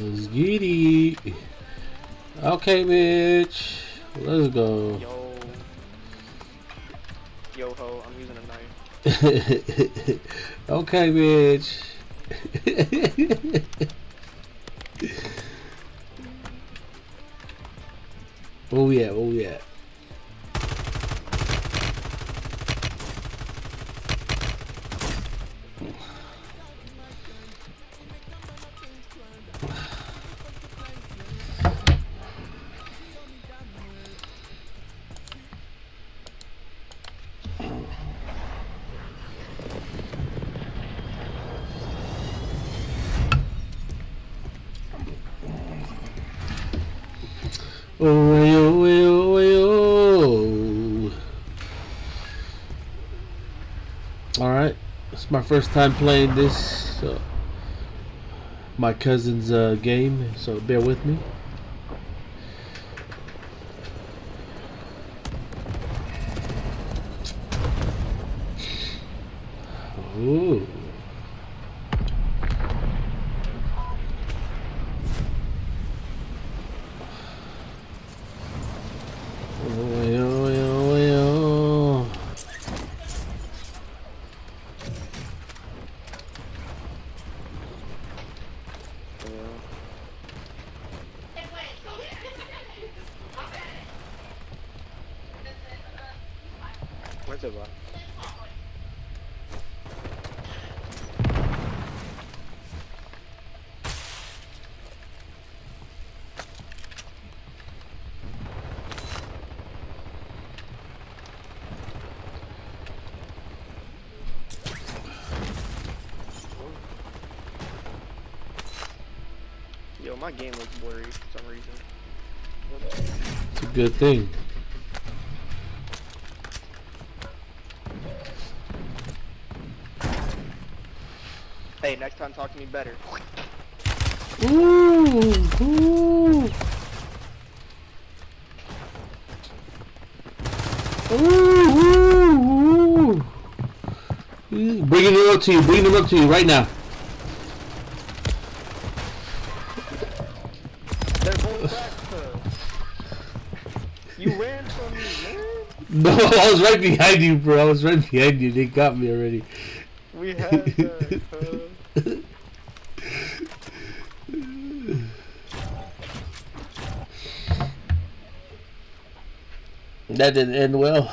Let's get it. Okay, bitch. Let's go. Yo. Yo ho, I'm using a knife. okay, bitch. oh yeah, oh yeah. Oh, my first time playing this, my cousin's uh, game, so bear with me. Ooh. Oh, yo, yo, yo. Where's it, bro? Yo, my game looks blurry for some reason. It's a good thing. Hey, next time talk to me better. Ooh, ooh. Ooh, ooh, ooh. Bringing them up to you. Bringing them up to you right now. No, I was right behind you, bro. I was right behind you. They got me already. We had that. That didn't end well.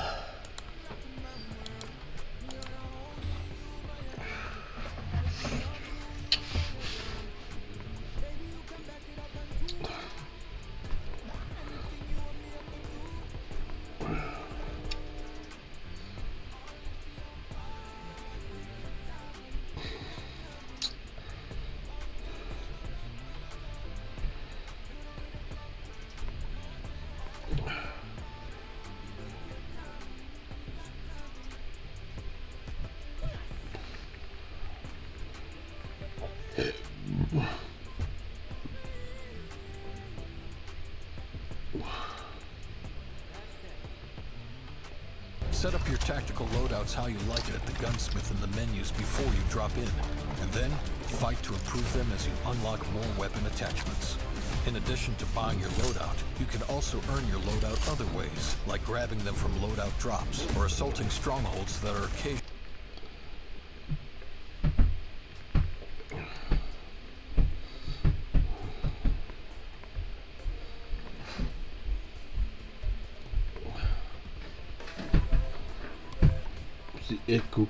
Tactical loadouts how you like it at the gunsmith in the menus before you drop in, and then fight to improve them as you unlock more weapon attachments. In addition to buying your loadout, you can also earn your loadout other ways, like grabbing them from loadout drops or assaulting strongholds that are occasionally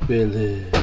别嘞。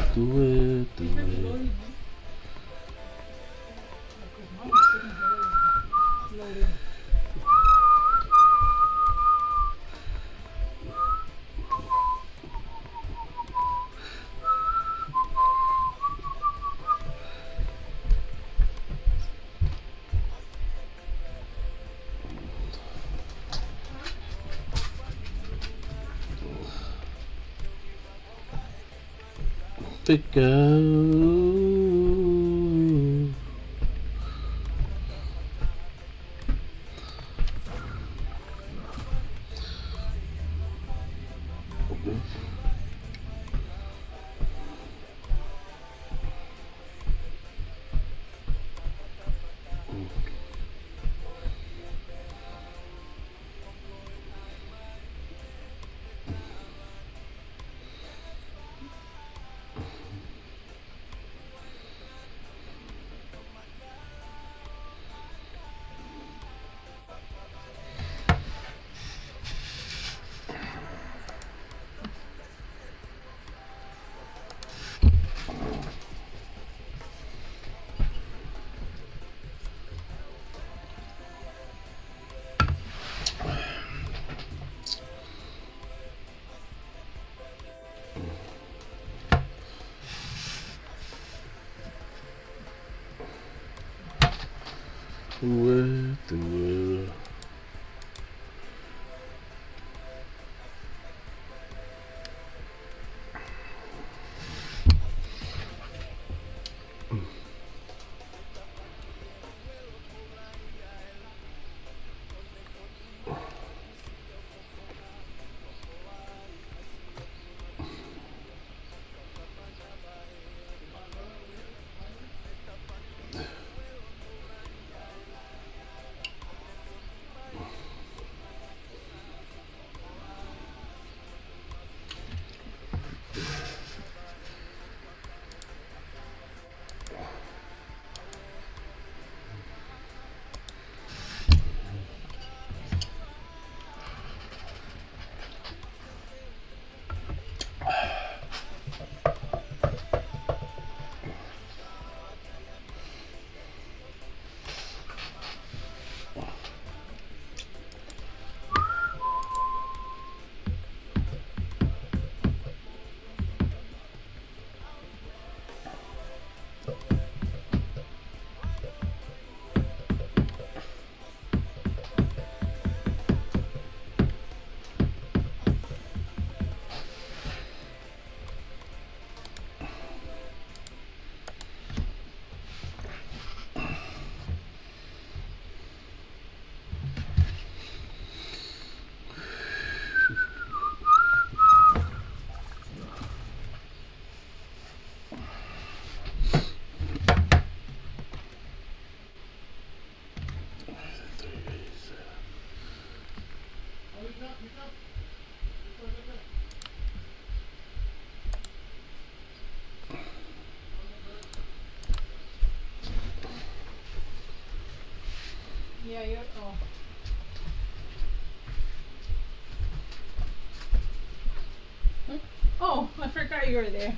It, do it. Yeah, you're. Oh. Oh, I forgot you were there.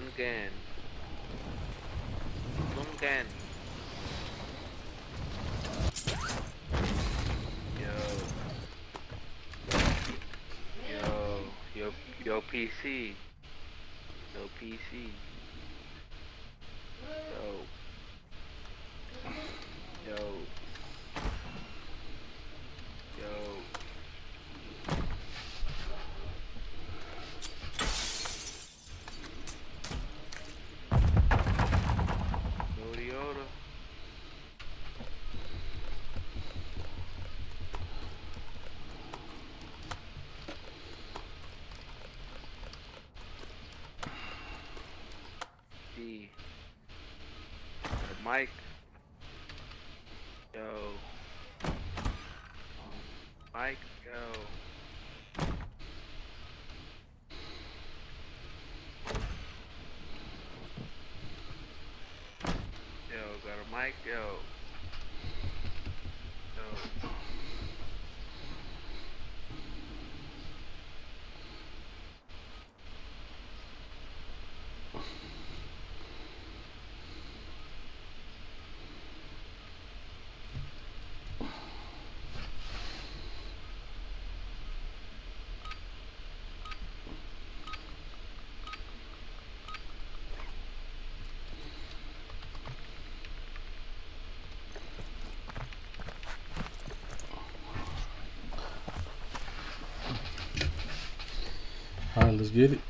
Sungan. Sungan. Yo. Yo, yo, yo PC. Yo PC. Yo. Yo. Yo. Yoda Yoda. D. Mic. Yo. Mike, go. Yo, got a mic. Yo. All right, let's get it.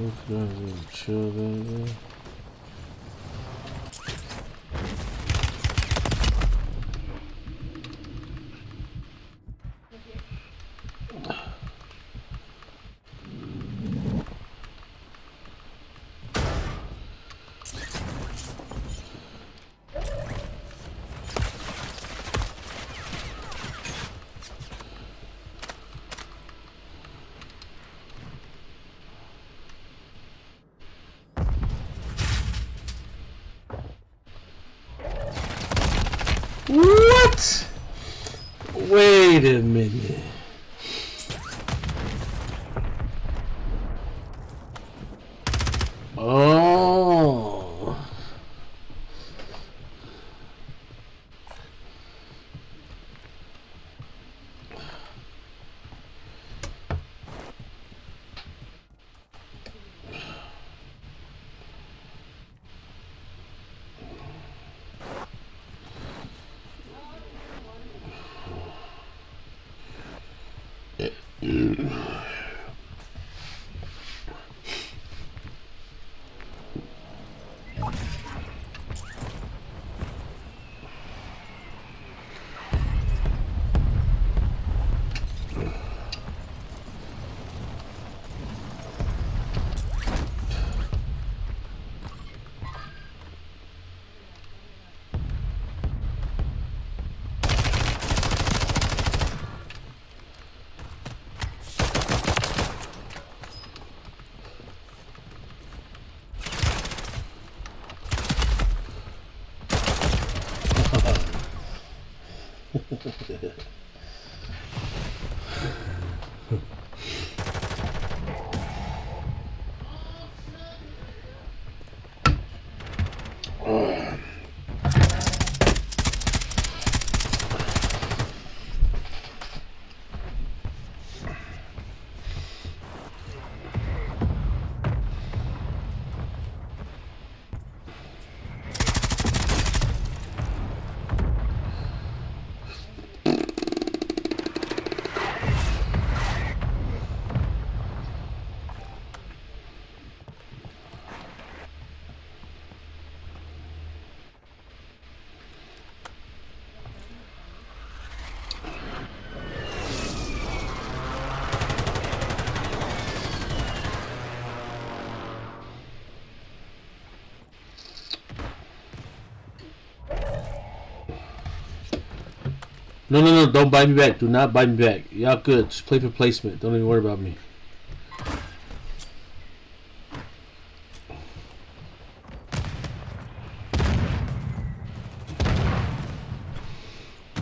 Those guys are chill there, there. What? Wait a minute. No, no, no, don't buy me back. Do not buy me back. Y'all good. Just play for placement. Don't even worry about me.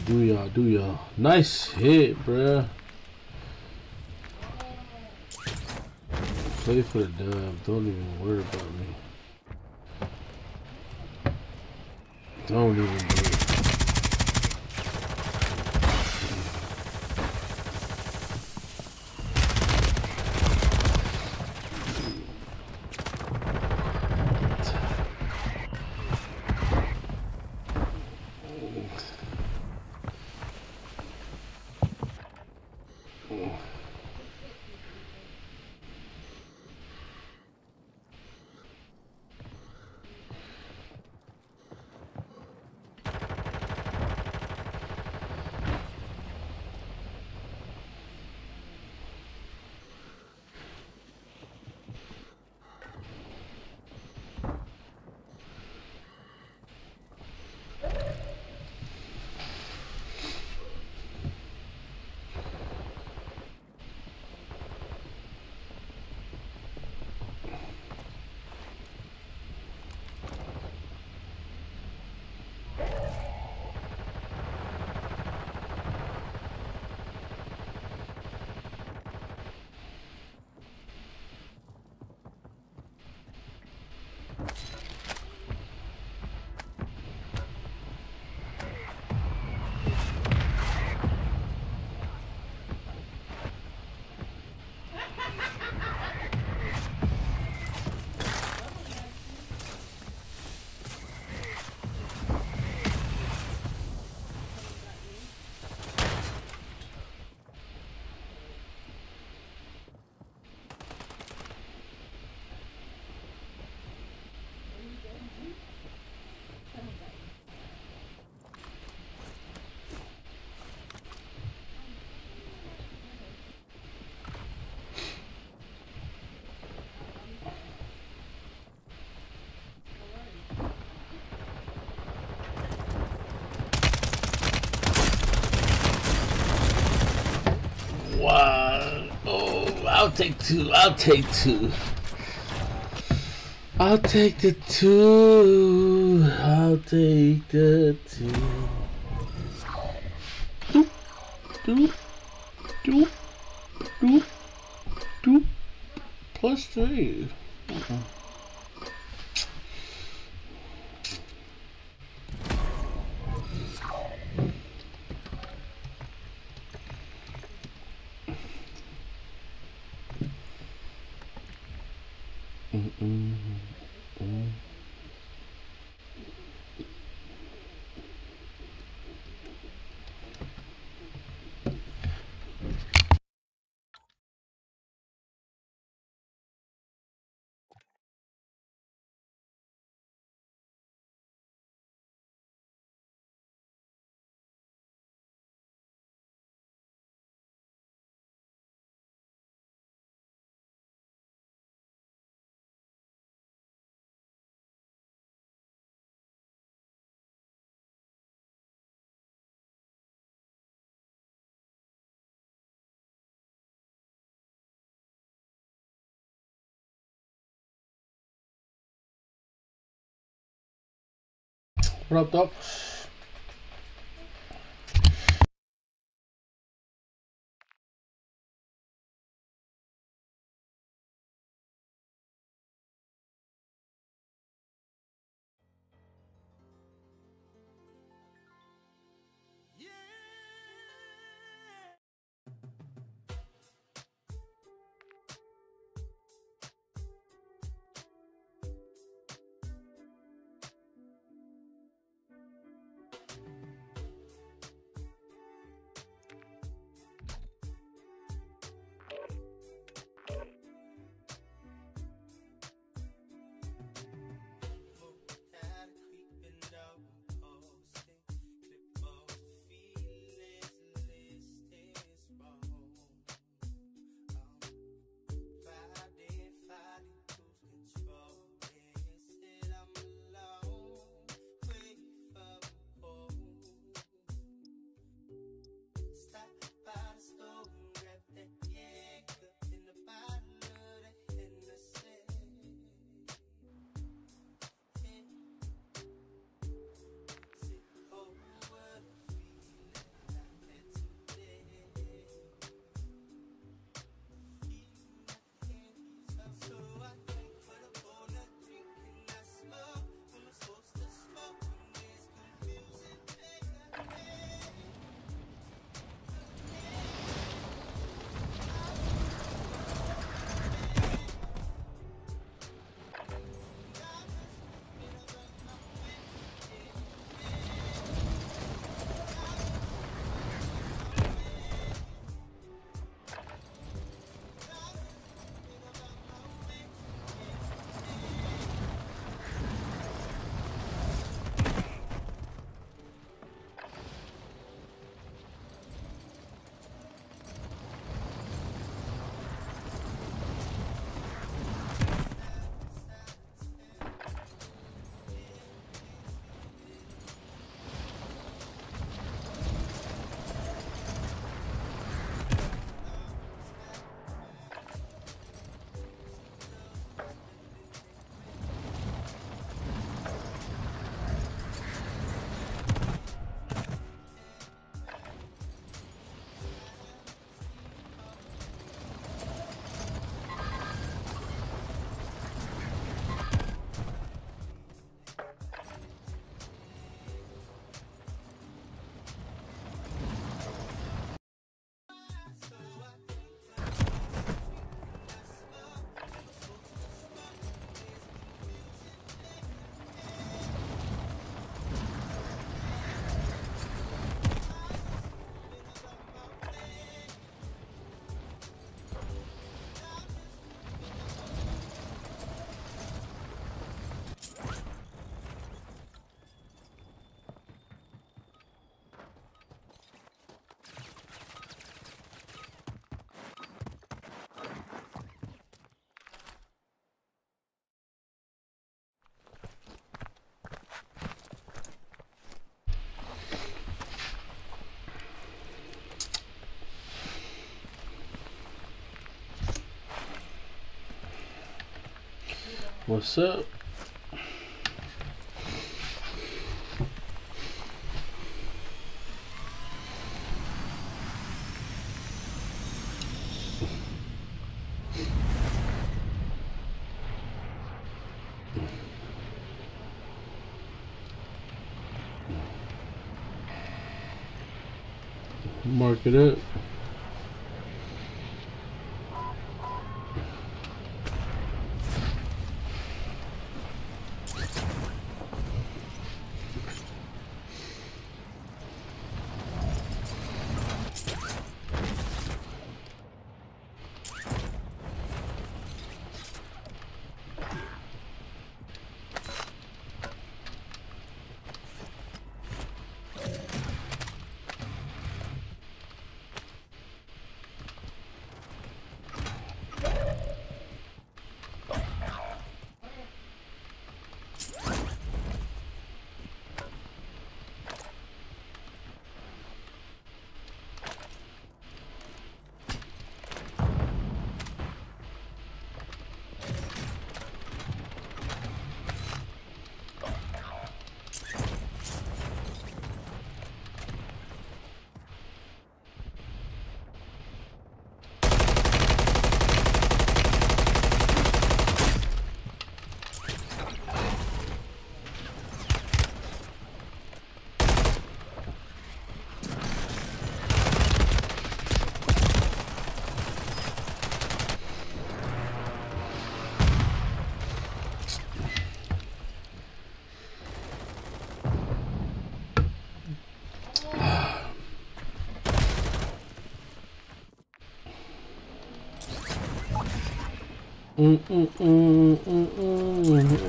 Do y'all, do y'all. Nice hit, bruh. Play for the dub. Don't even worry about me. Don't even it. take two. I'll take two. I'll take the two. I'll take the two. What What's up? Mark it up. Mm, mm, mm,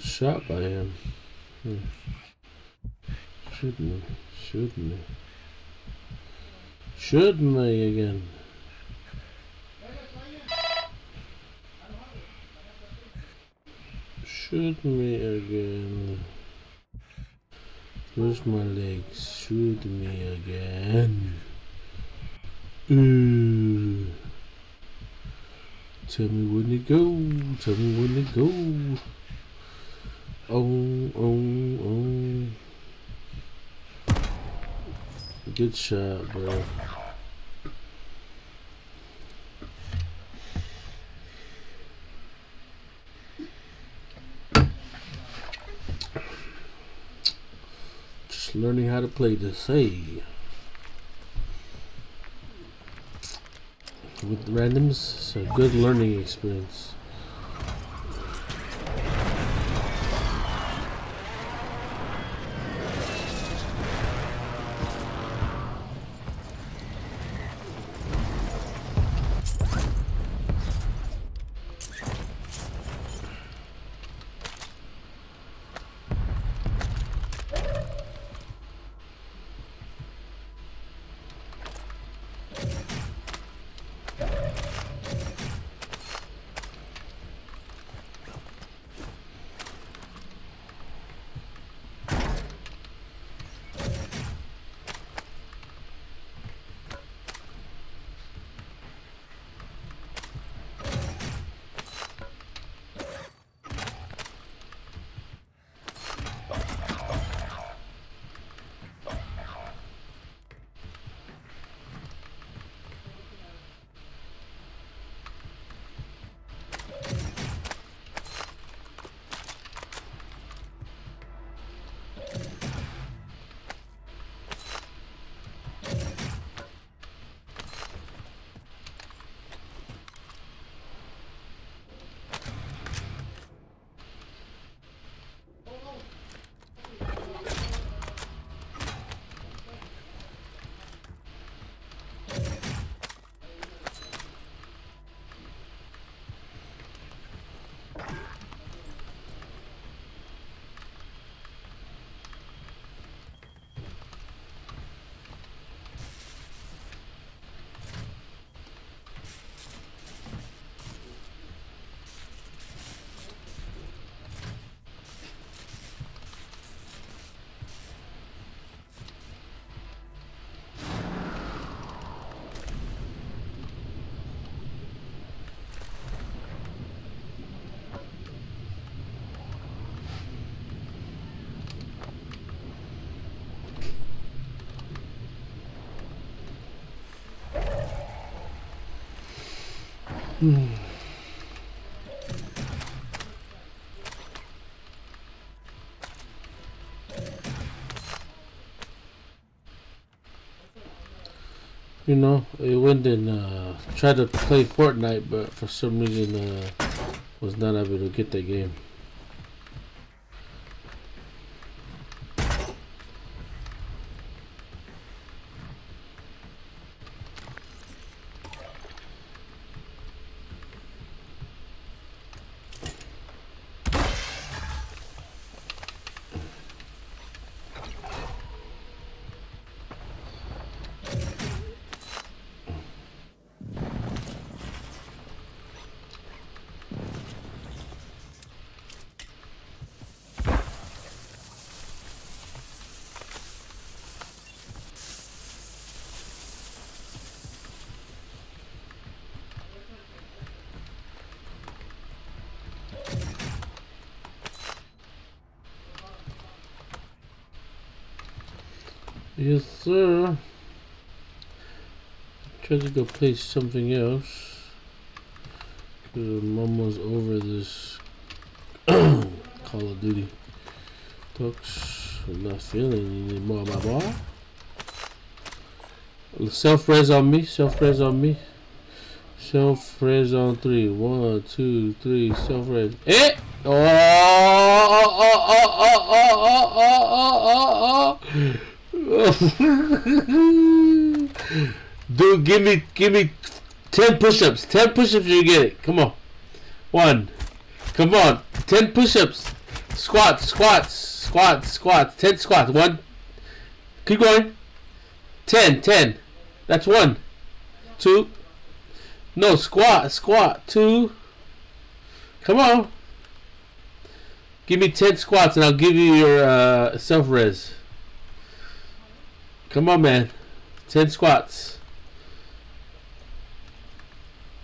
Good shot by him. Hmm. Shouldn't he? Shouldn't he? Shouldn't he again? Shoot me again. Where's my legs? Shoot me again. Ooh. Tell me when to go. Tell me when to go. Oh, oh, oh. Good shot, uh, bro. Just learning how to play this. Hey. With randoms, it's a good learning experience. You know, it went and uh, tried to play Fortnite, but for some reason uh, was not able to get that game. Yes, sir. Try to go play something else. Cause almost over this Call of Duty. Talks. I'm not feeling any more, my boy. Self res on me. Self res on me. Self res on three. One, two, three. Self res. Eh! Oh! Oh! Oh! Oh! Oh! Oh! Oh! oh. Dude, give me, give me ten push-ups. Ten push-ups, you get it. Come on. One. Come on. Ten push-ups. Squats, squats, squats, squats. Ten squats. One. Keep going. Ten, ten. That's one. Two. No, squat, squat. Two. Come on. Give me ten squats and I'll give you your uh, self-res. Come on, man. Ten squats.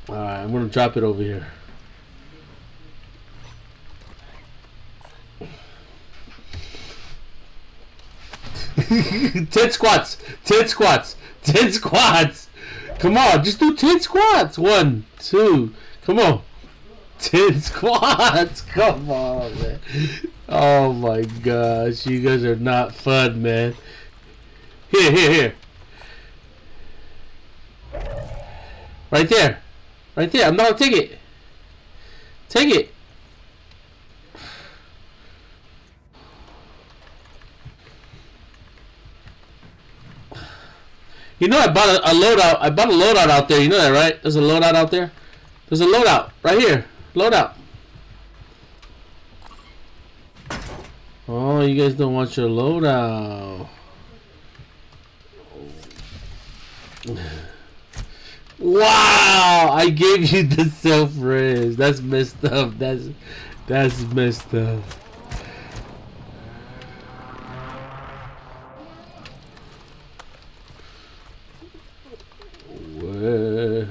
Alright, I'm gonna drop it over here. ten squats. Ten squats. Ten squats. Come on, just do ten squats. One, two. Come on. Ten squats. Come on, man. Oh my gosh, you guys are not fun, man. Here, here, here. Right there. Right there. I'm not take it. Take it. You know I bought a, a loadout. I bought a loadout out there. You know that, right? There's a loadout out there. There's a loadout right here. Loadout. Oh, you guys don't want your loadout. Wow! I gave you the self res. That's messed up. That's that's messed up. Where?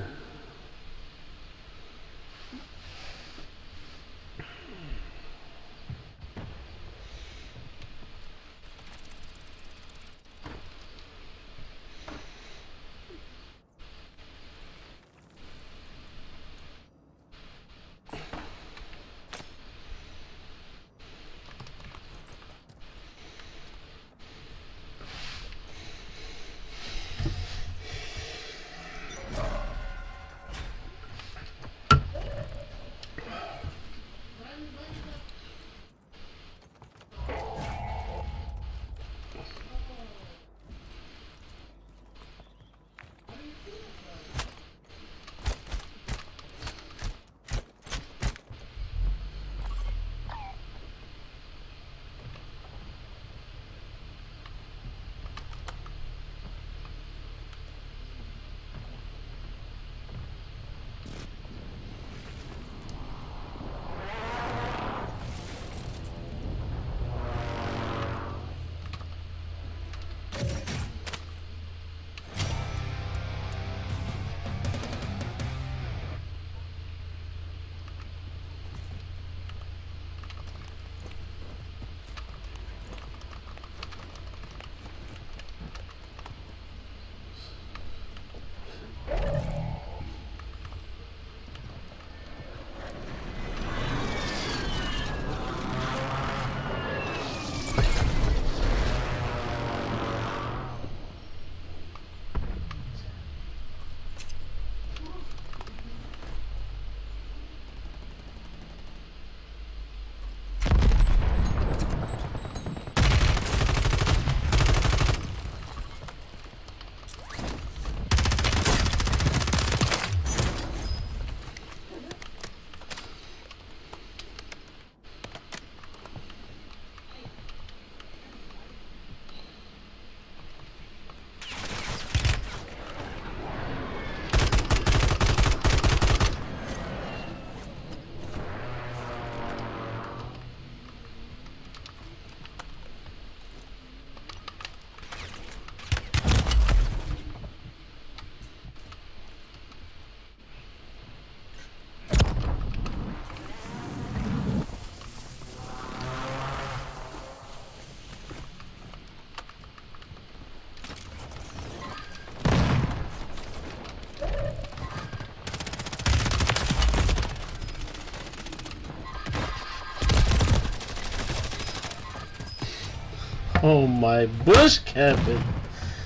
Oh my bush camping.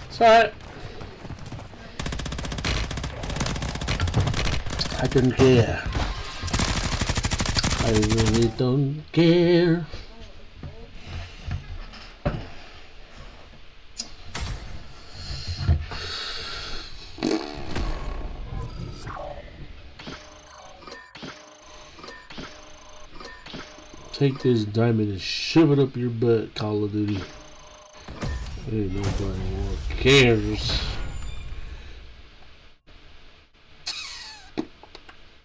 Sorry. I don't care. I really don't care. Take this diamond and shove it up your butt, Call of Duty. Nobody cares.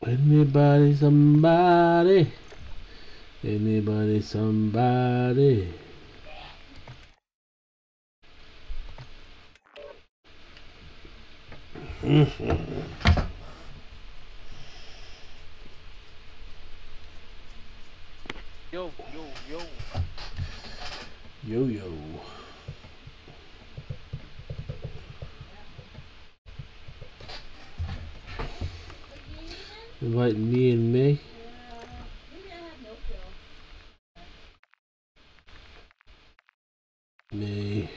Anybody, somebody. Anybody, somebody. Yo, yo, yo. Yo yo. Invite me and May. May.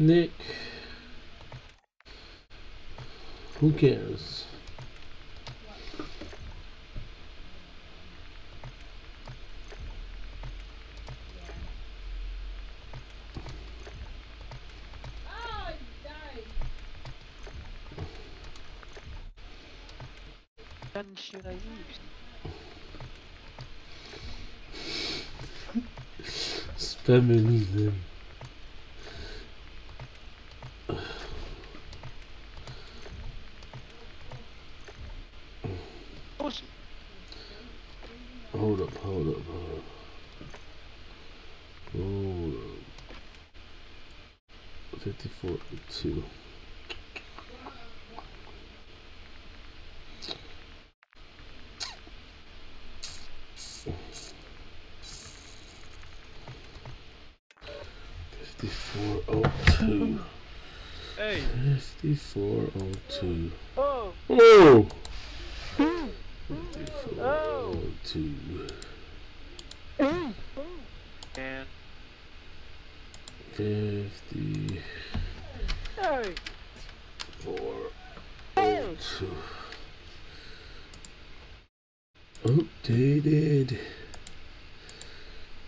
Nick. Who cares? Gun should I use? Feminism. Oh, 5402. Oh! Oh! 5402. Oh. 50. Hey. 402. Updated.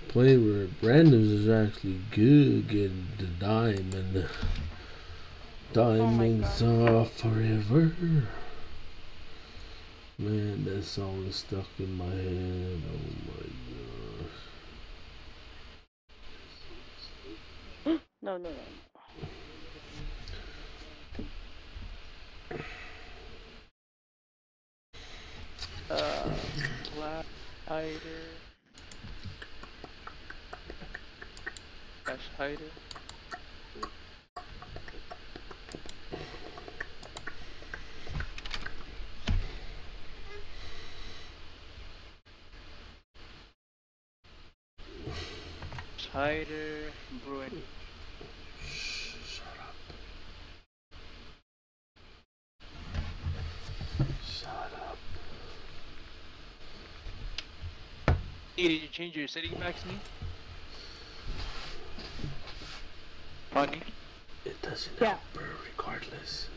Play where Brandon's is actually good getting the diamond. Diamonds oh are forever. Man, that song is stuck in my head. Oh my gosh. no, no, no. Uh, Black Hider. Dash Hider. Hider, Bruin. Shut up. Hey, did you change your setting back to me? Funny. It doesn't Yeah. help her regardless.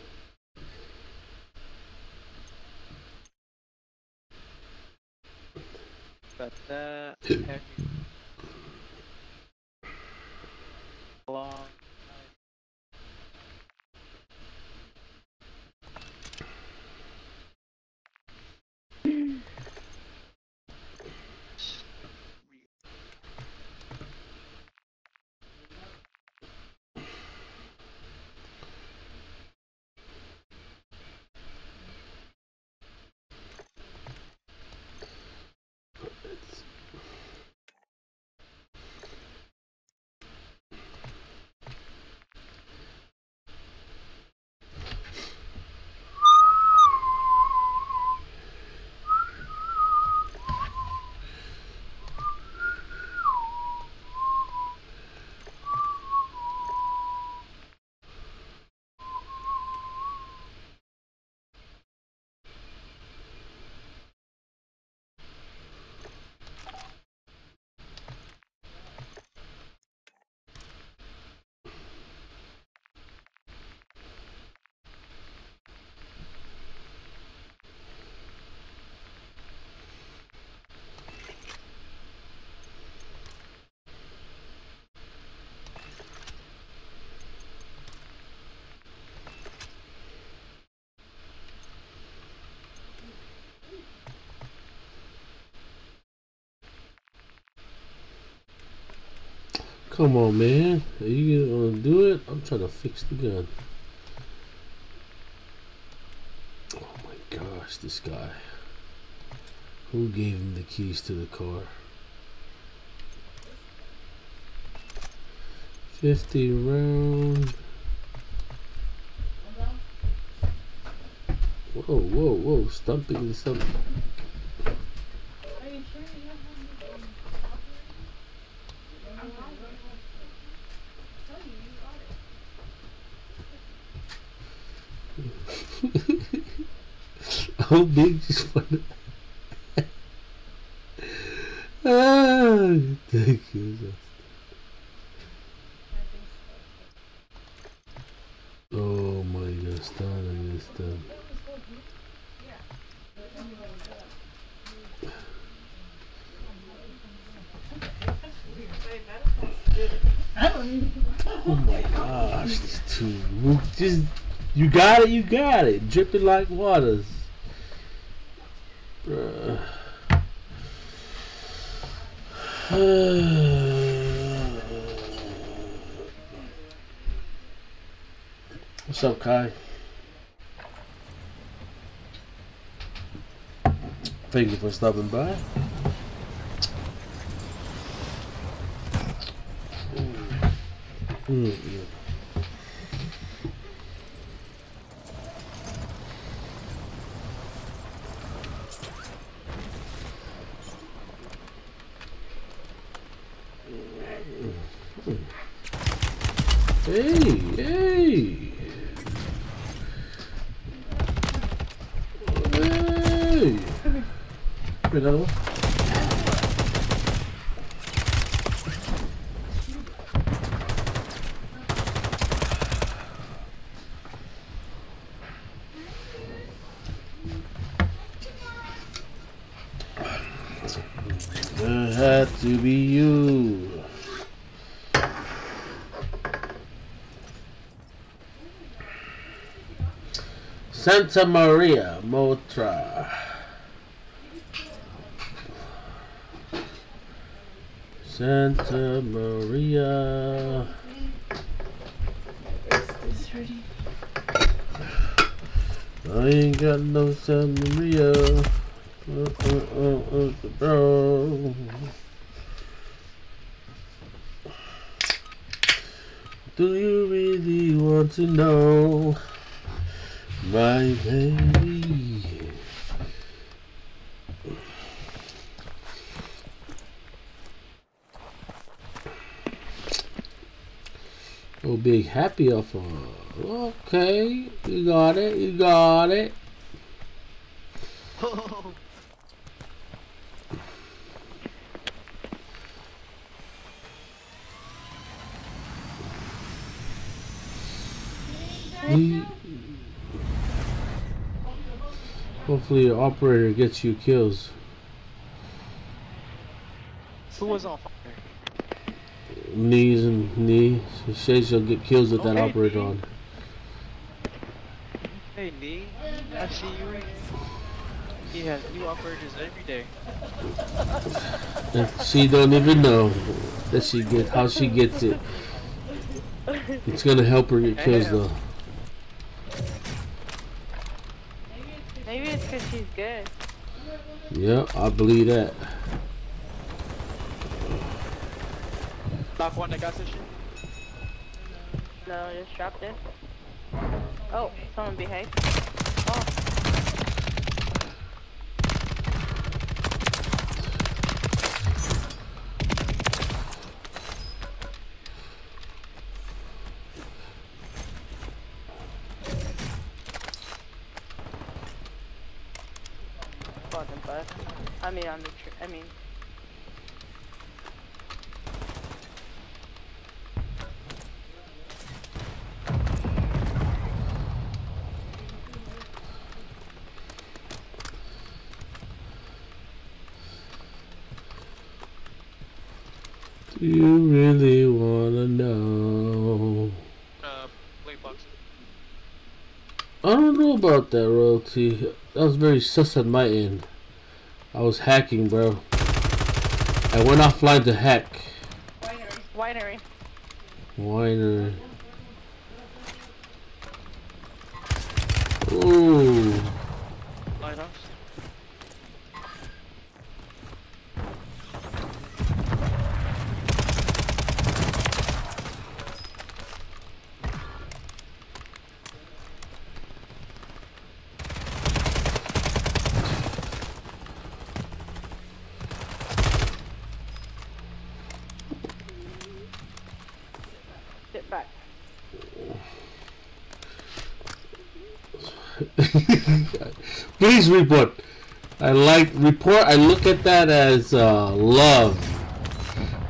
Come on, man. Are you gonna do it? I'm trying to fix the gun. Oh my gosh, this guy. Who gave him the keys to the car? 50 round. Whoa, whoa, whoa. Stumping, stumping. Are you sure you don't have the, um, operator? I'm not. Tell you, you got it. Big just Ah, thank you. Oh my god, this. Oh my gosh, these two. Just, you got it, you got it. Dripping like waters. Bruh. What's up, Kai? Thank you for stopping by. Mm, mm. Hey, hey. Hey. Another one? It had to be you. Santa Maria Motra. Santa Maria. I ain't got no Santa Maria. Uh, uh, uh, uh, bro. Do you really want to know, my baby? Happy offer. Okay, you got it, you got it. Hopefully, the operator gets you kills. Who was on fire? Knees and knee. She says she'll get kills with that Okay, operator knee. on. Hey, knee, I see you. He has new operators every day. And she don't even know that she get how she gets it. It's gonna help her get kills though. Maybe it's because she's good. Yeah, I believe that. Knock one that got station. No, just dropped it. Oh, someone behave. Oh, fucking butt. I mean, on the tr- I mean, you really wanna know? Uh, wait box. I don't know about that royalty. That was very sus on my end. I was hacking, bro. I went offline to hack. Winery. Whiner. Ooh. Lighthouse. Sit back. Please report. I like report. I look at that as uh, love.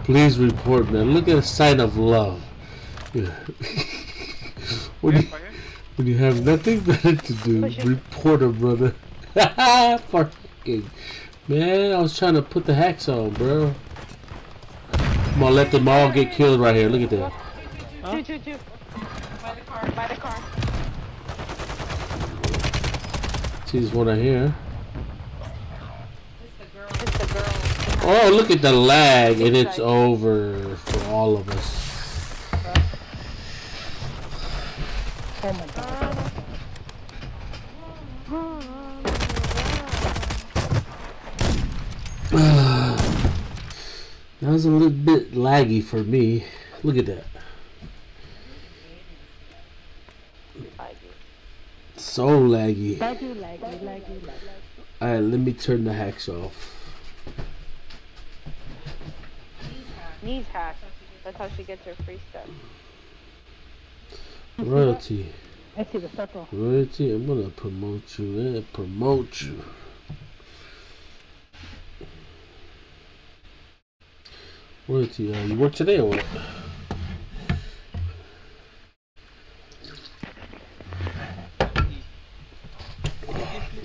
Please report, man. Look at a sign of love. Yeah. when, you, when you have nothing better to do, Push report a brother. Fucking man, I was trying to put the hacks on, bro. I'm gonna let them all get killed right here. Look at that. Two, two, two. By the car. By the car. See this one right here. It's the girl. It's the girl. Oh, look at the lag, and it's over for all of us. Oh my god. That was a little bit laggy for me. Look at that. So laggy. Laggy, laggy, laggy, laggy. Alright, let me turn the hacks off. Knees hack. That's how she gets her free stuff. Royalty. I see the circle. Royalty, I'm gonna promote you. Yeah, promote you. Royalty, uh, you work today or what?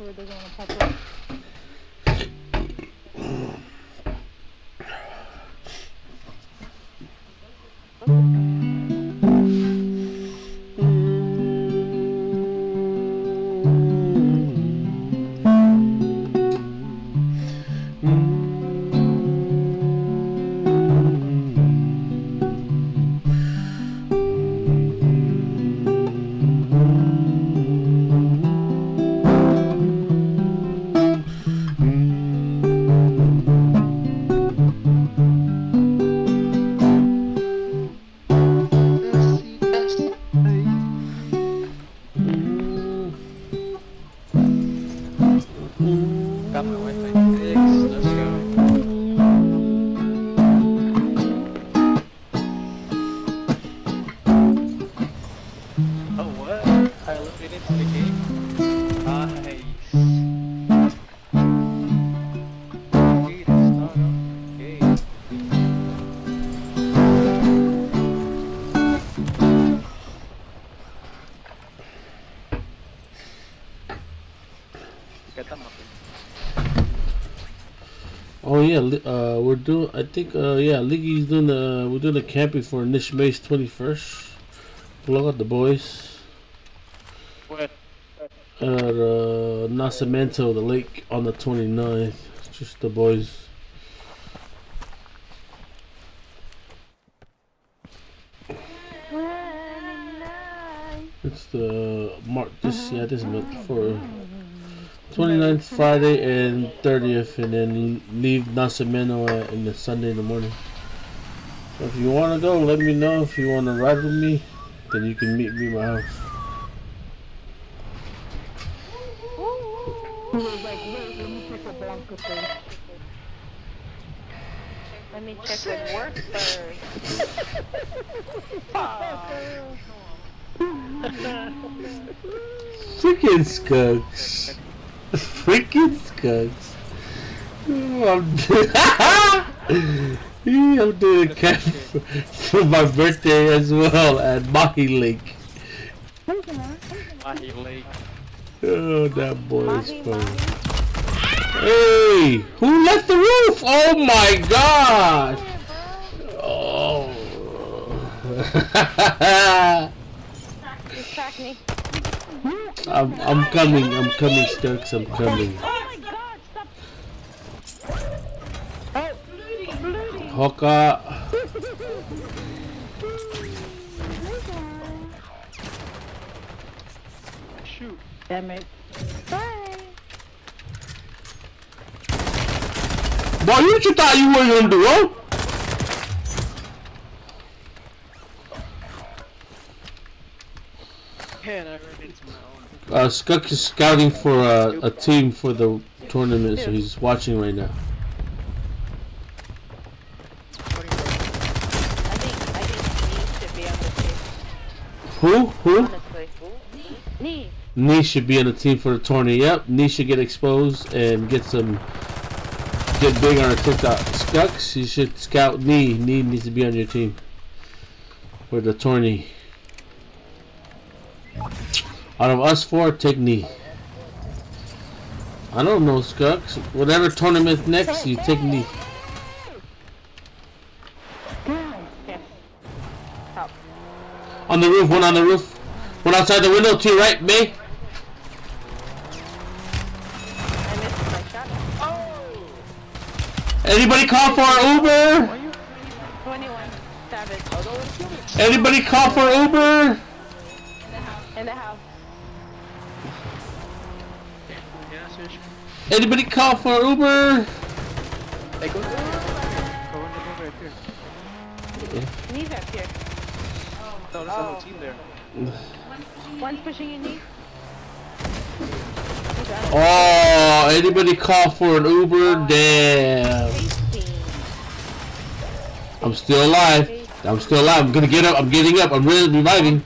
Yeah. I'm operator gonna pop up. Got yeah, uh, we're doing. I think, uh, yeah, Liggy's doing the. We're doing the camping for Nish May's twenty first. Plug out the boys What? at uh, Nacimiento, the lake, on the 29th. It's just the boys. It's the March. This yeah, this month for 29th Friday and 30th, and then leave Nacimiento uh, in the Sunday in the morning. So if you want to go, let me know. If you want to ride with me, then you can meet me at my house. He was like, wait, let me take a Blanca first. Let me check with work first. Freaking skunks. Freaking skunks. Oh, I'm I'm doing a camp for my birthday as well at Mahi Lake. Mahi Lake. Oh, that boy is funny. Hey, who left the roof? Oh my god! Oh. Just track me. I'm, I'm coming, I'm coming, Stokes, I'm coming. Oh my god, stop. Hoka. Shoot. Damn it. Bye. Boy, what you thought you were gonna do, huh? Man, I ran into my own. Uh, is scouting for a, a team for the tournament, so he's watching right now. Who? Who? Honestly. Nee. Nee should be on the team for the tournament. Yep, Nee should get exposed and get some, get big on her TikTok. Skunks, you should scout Nee. Nee needs to be on your team for the tourney. Out of us four, take Nee. I don't know, Skunks. Whatever tournament next, you take me. On the roof, one on the roof. One outside the window, two right, May. Anybody call for Uber? 21. Anybody call for Uber? In the house. Yeah, Anybody call for Uber? Hey, go. Go run the over here. Knees up here. Oh, no, there's a whole team there. One's pushing your knee. Oh, anybody call for an Uber? Oh. Damn. I'm still alive. I'm still alive. I'm gonna get up. I'm getting up. I'm really reviving.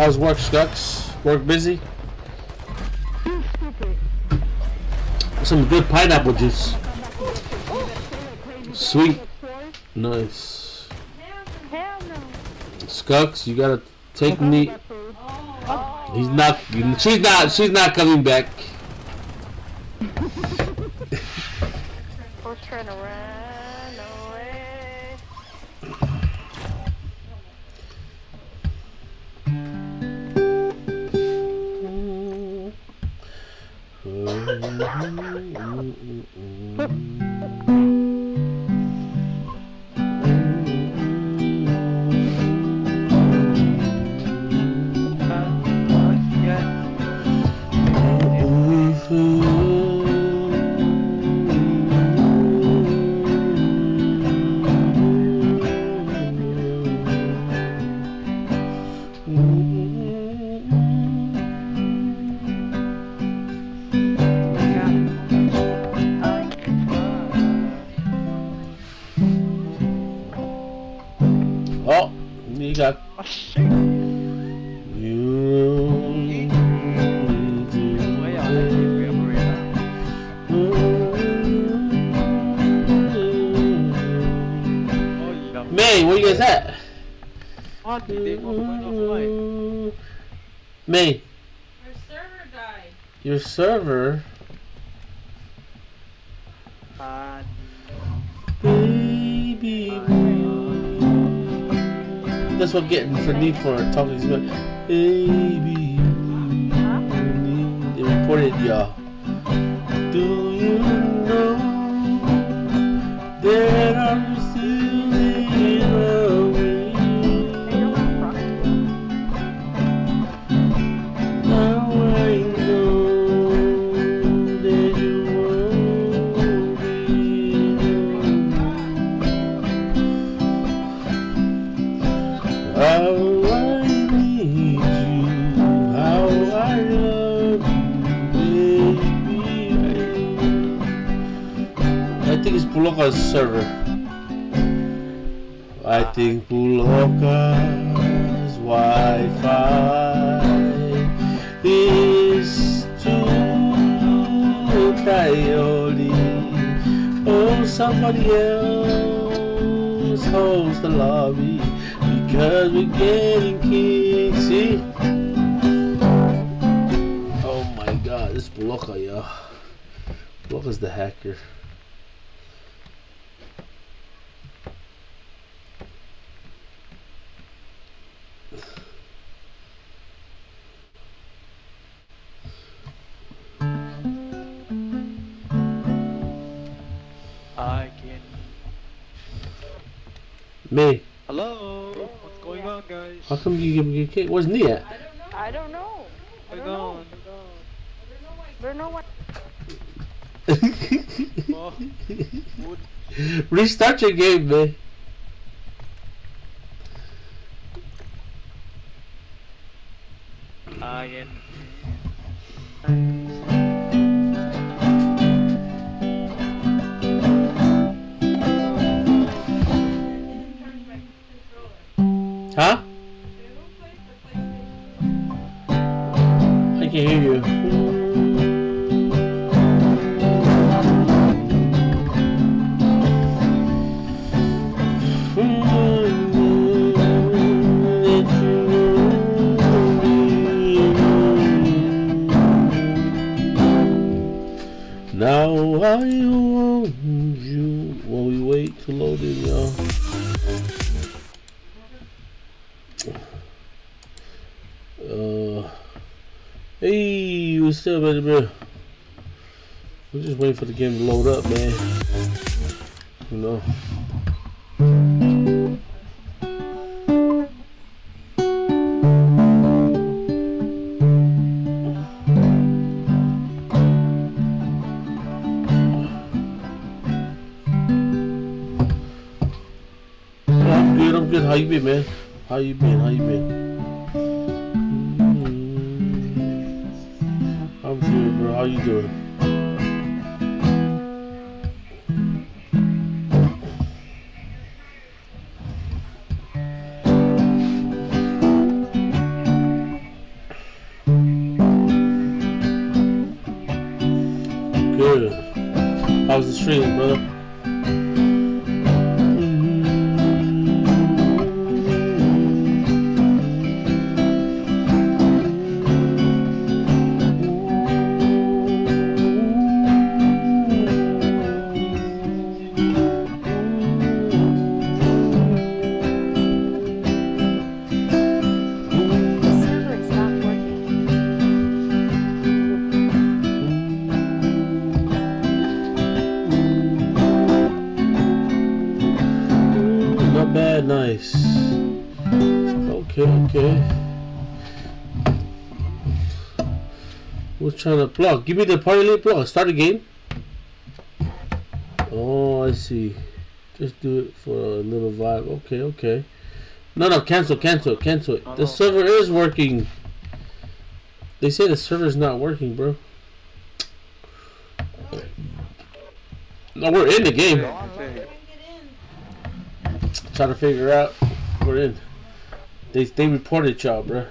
How's work, Skunks? Work busy? Some good pineapple juice. Sweet. Nice. Skunks, you gotta take me. He's not. She's not. She's not coming back. Trying to 嗯哼嗯嗯嗯。Need for talking is eh, you get get kicked? Where's Nia? I don't know. I don't know. going There's no one. Restart your game, man. To load up, man. Trying to block? Give me the party late block. Start a game. Oh, I see. Just do it for a little vibe. Okay, okay. No, no, cancel, cancel, cancel it. Oh, The no. server is working. They say the server's not working, bro. No, we're in the game. Try to figure out we're in. They they reported y'all, bro.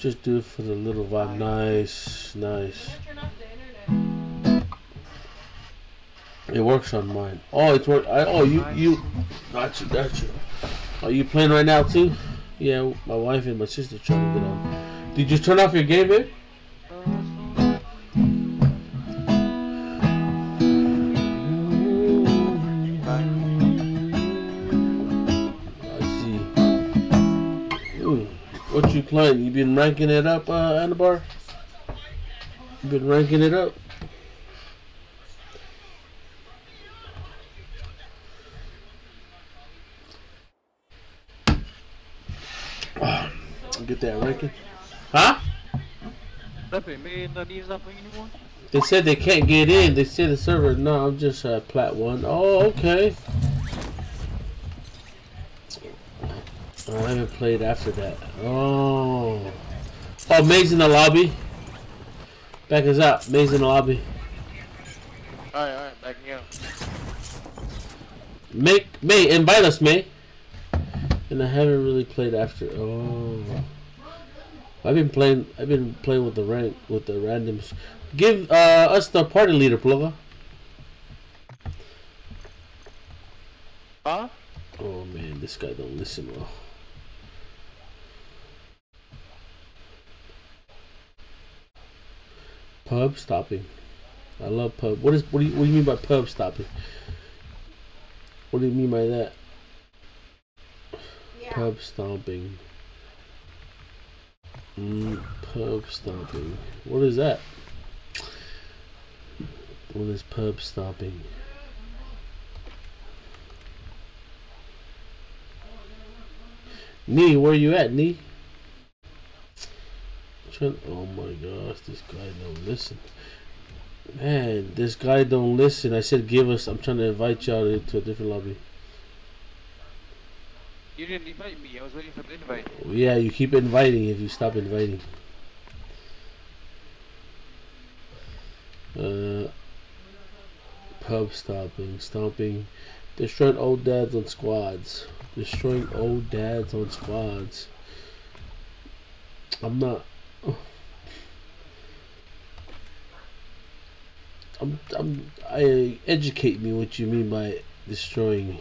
Just do it for the little vibe. Nice, nice. Turn off the internet. It works on mine. Oh, it's work. I, oh, you you. Got you, got you. Are you playing right now too? Yeah, my wife and my sister trying to get on. Did you turn off your game, babe? What you playing? You been ranking it up, uh, Anabar? You been ranking it up? Get that ranking. Huh? Nothing, man. No needs nothing anymore. They said they can't get in. They said the server. No, I'm just uh, plat one. Oh, okay. Oh, I haven't played after that. Oh. Oh, Maze in the lobby. Back us up. Maze in the lobby. Alright, alright, backing out. Make May invite us, May. And I haven't really played after. Oh. I've been playing. I've been playing with the rank with the randoms. Give uh, us the party leader, Plugger. Huh? Oh man, this guy don't listen well. Pub stopping. I love pub. What is what do you what do you mean by pub stopping? What do you mean by that? Yeah. Pub stomping. Mm, pub stomping. What is that? What is pub stomping? Nee, where are you at, Nee? Trying- Oh my gosh, this guy don't listen. Man, this guy don't listen. I said give us. I'm trying to invite y'all into a different lobby. You didn't invite me. I was waiting for the invite. Yeah, you keep inviting if you stop inviting. Uh, pub stopping, stomping, destroying old dads on squads, destroying old dads on squads. I'm not. I'm. I'm. I educate me what you mean by destroying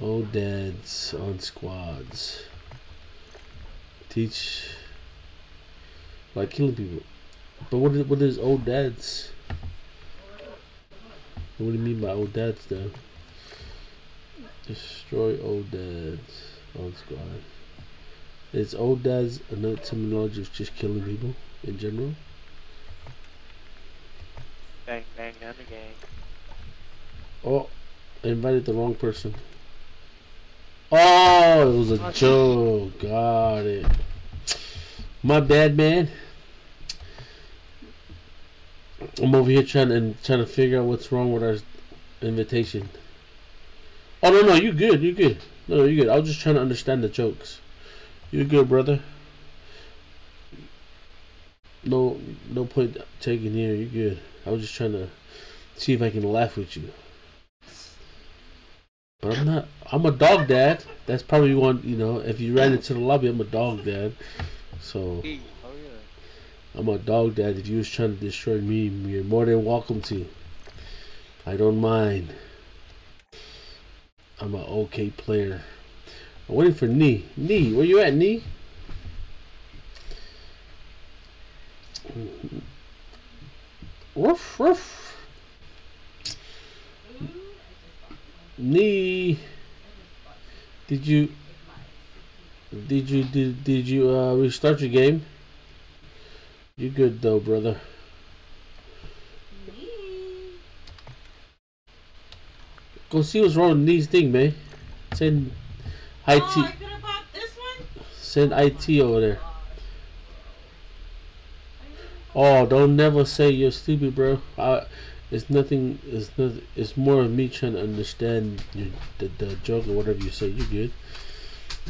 old dads on squads. Teach by killing people. But what is, what is old dads? What do you mean by old dads though? Destroy old dads on squad. Is old dads another terminology of just killing people in general? Bang, bang, the gang. Oh, I invited the wrong person. Oh, it was a Oh, joke. Got it. My bad, man. I'm over here trying to trying to figure out what's wrong with our invitation. Oh no, no, you good. You good. No, no, you good. I was just trying to understand the jokes. You good, brother? No, no point taking here. You good. I was just trying to see if I can laugh with you. But I'm not. I'm a dog dad. That's probably one. You know, if you ran into the lobby, I'm a dog dad. So. I'm a dog dad. If you was trying to destroy me, you're more than welcome to. I don't mind. I'm an okay player. I'm waiting for knee. Knee, where you at, knee? Woof woof. Knee. Did you? Did you did did you uh, restart your game? You good though, brother. Go see what's wrong with these thing, man. Send Oh, I IT. could have bought this one. Send IT over there. Oh, don't never say you're stupid, bro. I, it's nothing. It's nothing. It's more of me trying to understand your, the the joke or whatever you say. You good?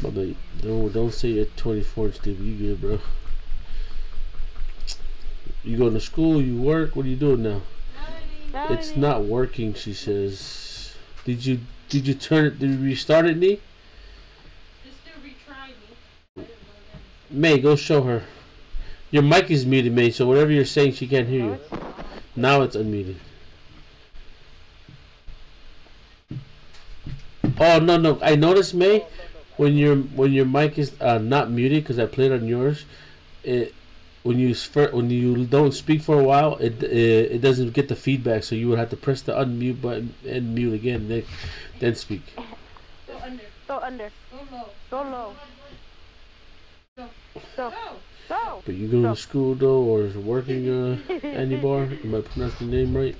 But like, don't don't say you're 24 and stupid. You good, bro? You going to school? You work? What are you doing now? It's not working. She says. Did you did you turn it? Did you restart it, Nee? Just to retry me. May, go show her. Your mic is muted, May, so whatever you're saying, she can't hear you. Now it's unmuted. Oh no no! I noticed May, when your when your mic is uh, not muted because I played on yours, it when you when you don't speak for a while, it, it it doesn't get the feedback. So you would have to press the unmute button and mute again, then then speak. Go under. Go under. Go low. Go low. Go. Go. Go. Go. But you going to school though, or is working uh, Bar? Am I pronouncing the name right?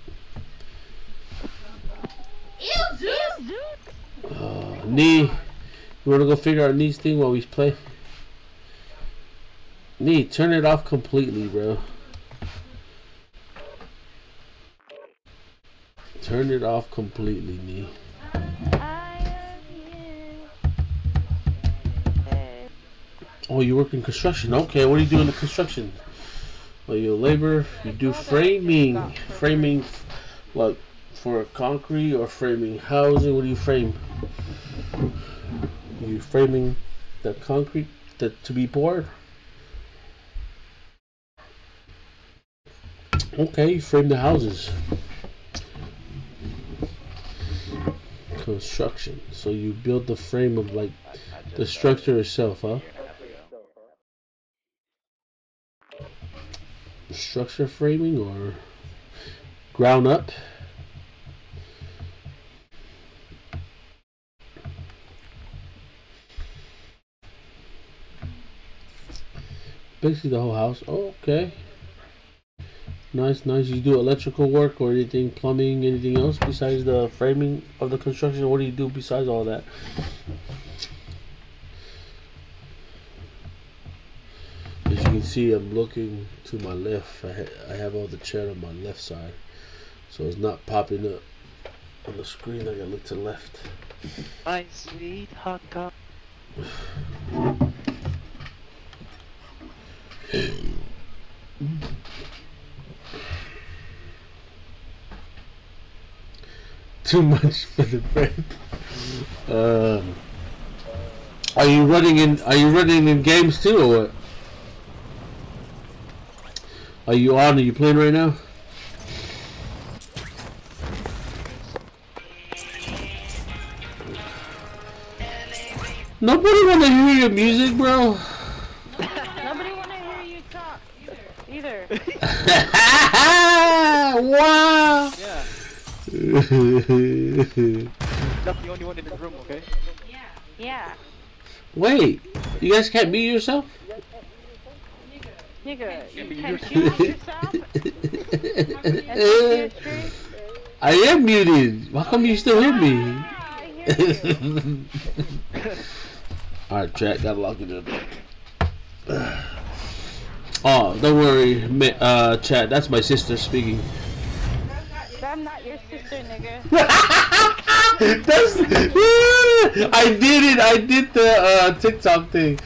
Ew, Zeus. Uh, knee. You wanna go figure out knee's thing while we play? Knee, turn it off completely, bro. Turn it off completely, knee. Oh, you work in construction. Okay, what do you do in the construction? Well, you labor. You do framing. Framing, like for concrete or framing housing. What do you frame? You framing the concrete that to be poured. Okay, frame the houses. construction. So you build the frame of like the structure itself, huh? Structure framing or ground up? Basically the whole house. Oh, okay. Nice, nice. You do electrical work or anything, plumbing, anything else besides the framing of the construction? What do you do besides all that? You can see, I'm looking to my left. I, ha- I have all the chat on my left side, so it's not popping up on the screen. I gotta look to the left. My sweet hot. Too much for the brain. Um, are you running in? Are you running in games too, or what? Are you on? Are you playing right now? Nobody want to hear your music, bro. Nobody want to hear you talk either. Either. wow. Yeah, not the only one in this room, okay? Yeah, Wait, you guys can't mute yourself? Nigga, you can yourself. choose yourself and see your stream. I am muted. How come you still hear me? Ah, I hear you. Alright, chat, gotta lock it in. Oh, don't worry, ma- uh, chat. That's my sister speaking. I'm not your sister, nigga. That's. I did it. I did the uh, TikTok thing.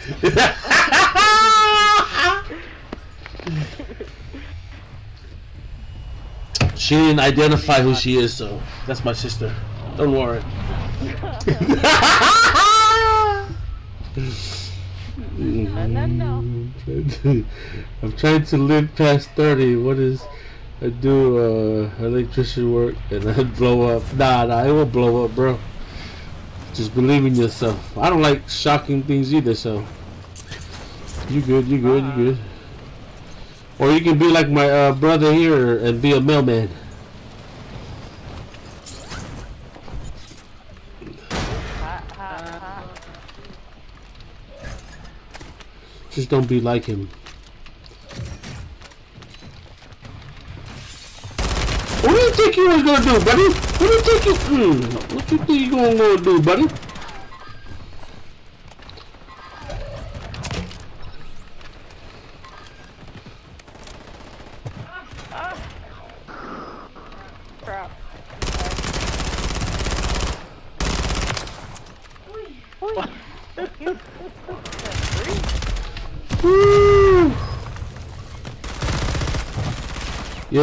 she didn't identify who she is, so that's my sister. Don't worry. I'm trying to live past 30. What is. I do uh, electrician work and I blow up. Nah, nah, it won't blow up, bro. Just believe in yourself. I don't like shocking things either, so. You good, you good, you good. Or you can be like my uh, brother here and be a mailman. Just don't be like him. What do you think you was gonna do, buddy? What do you think you? Mm, what you think you gonna do, buddy?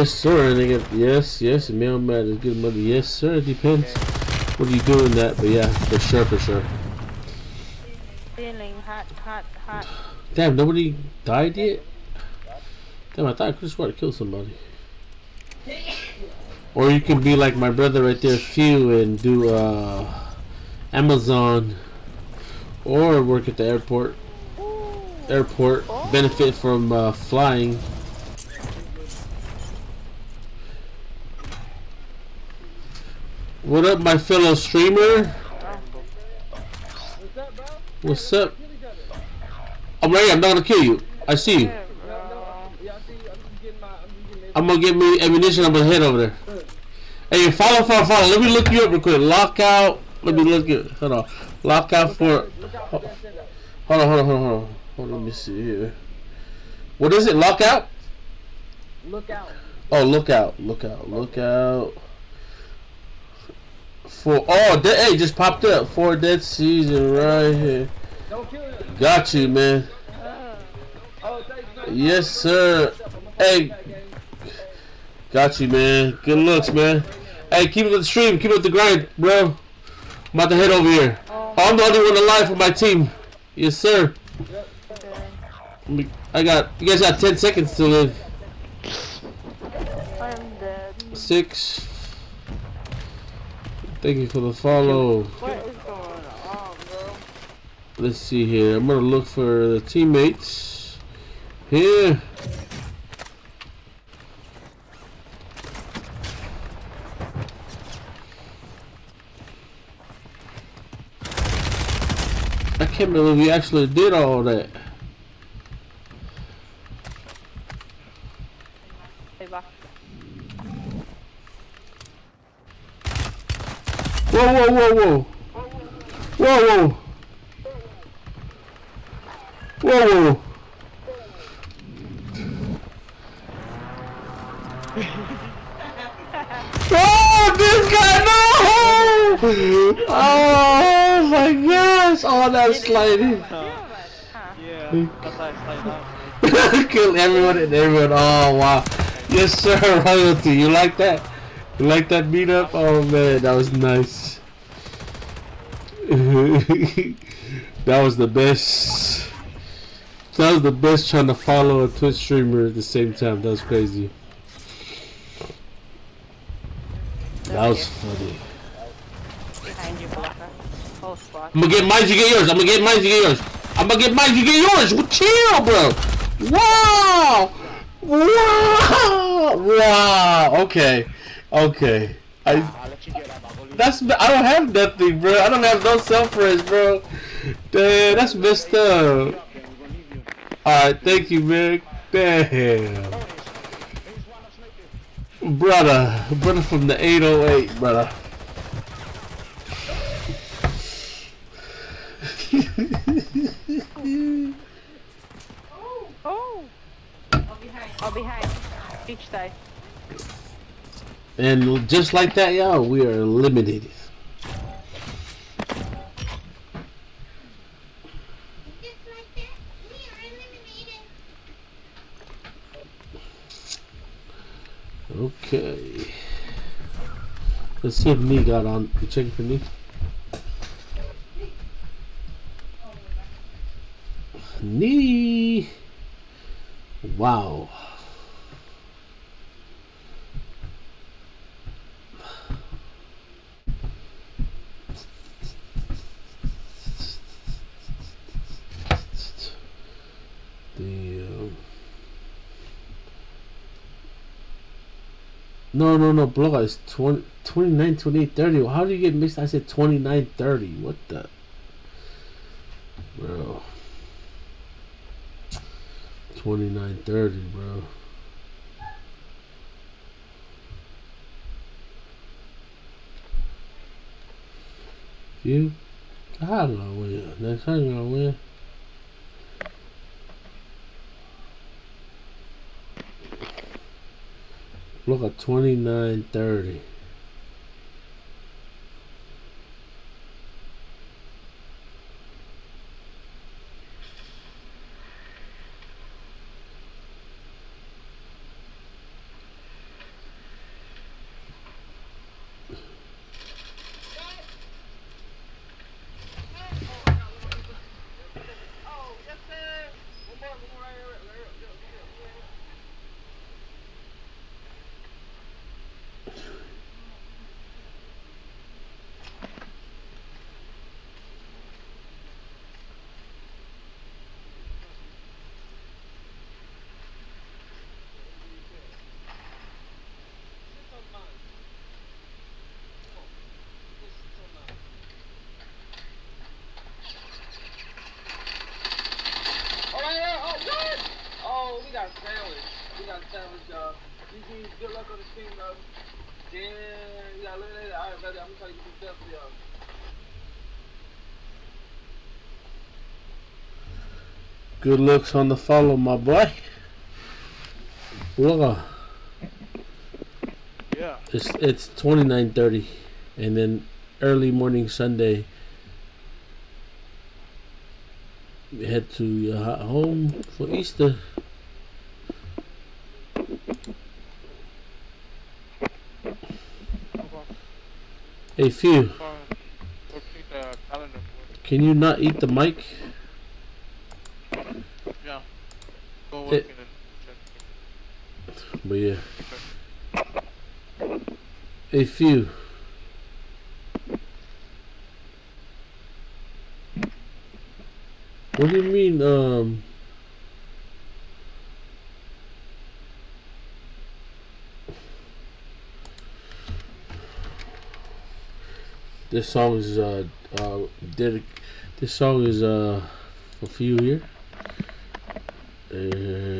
Yes, sir. and they get Yes, yes. Mailman is good money. Yes, sir. It depends. What are you doing that? But yeah, for sure, for sure. Feeling hot, hot, hot. Damn, nobody died yet? Damn, I thought I could have sworn I killed somebody. Or you can be like my brother right there, Few, and do uh, Amazon. Or work at the airport. Airport. Benefit from uh, flying. What up, my fellow streamer? What's up? I'm right here. I'm not gonna kill you. I see you. I'm gonna get me ammunition. I'm gonna head over there. Hey, follow, follow, follow. Let me look you up real quick. Lockout. Let me look it. Hold on. Lockout for. Hold on, hold on, hold on, hold on. Hold on. Let me see here. What is it? Lockout? Look out. Oh, lookout, lookout, lookout. For oh, de- hey, just popped up. Four dead season right here. Don't kill him. Got you, man. Yes, sir. Hey, got you, man. Good looks, man. Hey, keep it with the stream. Keep it with the grind, bro. I'm about to head over here. Oh, I'm the only one alive for my team. Yes, sir. I got. You guys got 10 seconds to live. I'm dead. Six, Thank you for the follow. What is going on, bro? Let's see here. I'm gonna look for the teammates. Here. I can't believe we actually did all that. Hey, back. Whoa, whoa, whoa, whoa. Whoa, whoa. Whoa, whoa. oh, this guy, no! Oh my gosh! Oh, that's sliding. Kill everyone and everyone. Oh, wow. Yes, sir, royalty. You like that? You like that beat up? Oh, man, that was nice. that was the best. That was the best trying to follow a Twitch streamer at the same time. That was crazy. That was funny. Behind you, blocker. Whole squad. I'm gonna get mine, you get yours. I'm gonna get mine, you get yours. I'm gonna get mine, you get yours. Well, chill, bro. Wow. Wow. Wow. Okay. Okay. I. I'll that, That's. I don't have nothing, bro. I don't have no self res, bro. Damn, that's messed up. you up, then we're gonna leave you. All right, thank you, man. Damn, brother, brother from the 808, brother. Oh! Oh, behind. Oh, behind. Beach side. And just like that, y'all, we are eliminated. Okay. Let's see if me got on. You checking for me? Knee. Wow. No, no, no, bro. It's 20, 29, 28, 30. How do you get mixed? I said 29, 30. What the? Bro. 29, 30, bro. You? I'm gonna win. Next time you're gonna win. Look at 29, 30. Oh, right here. Oh, what? Oh, we got sandwich. We got sandwich, y'all. GG, good luck on the stream, though. Damn, you got eliminated. All right, brother, I'm gonna try to get some stuff for y'all. Good looks on the follow, my boy. Look, Yeah. it's it's twenty nine thirty, and then early morning Sunday. We head to uh, home for Easter. Hey, few, repeat the calendar for can you not eat the mic? but yeah. A few. What do you mean, um... This song is, uh, uh, this song is, uh, a few here. And...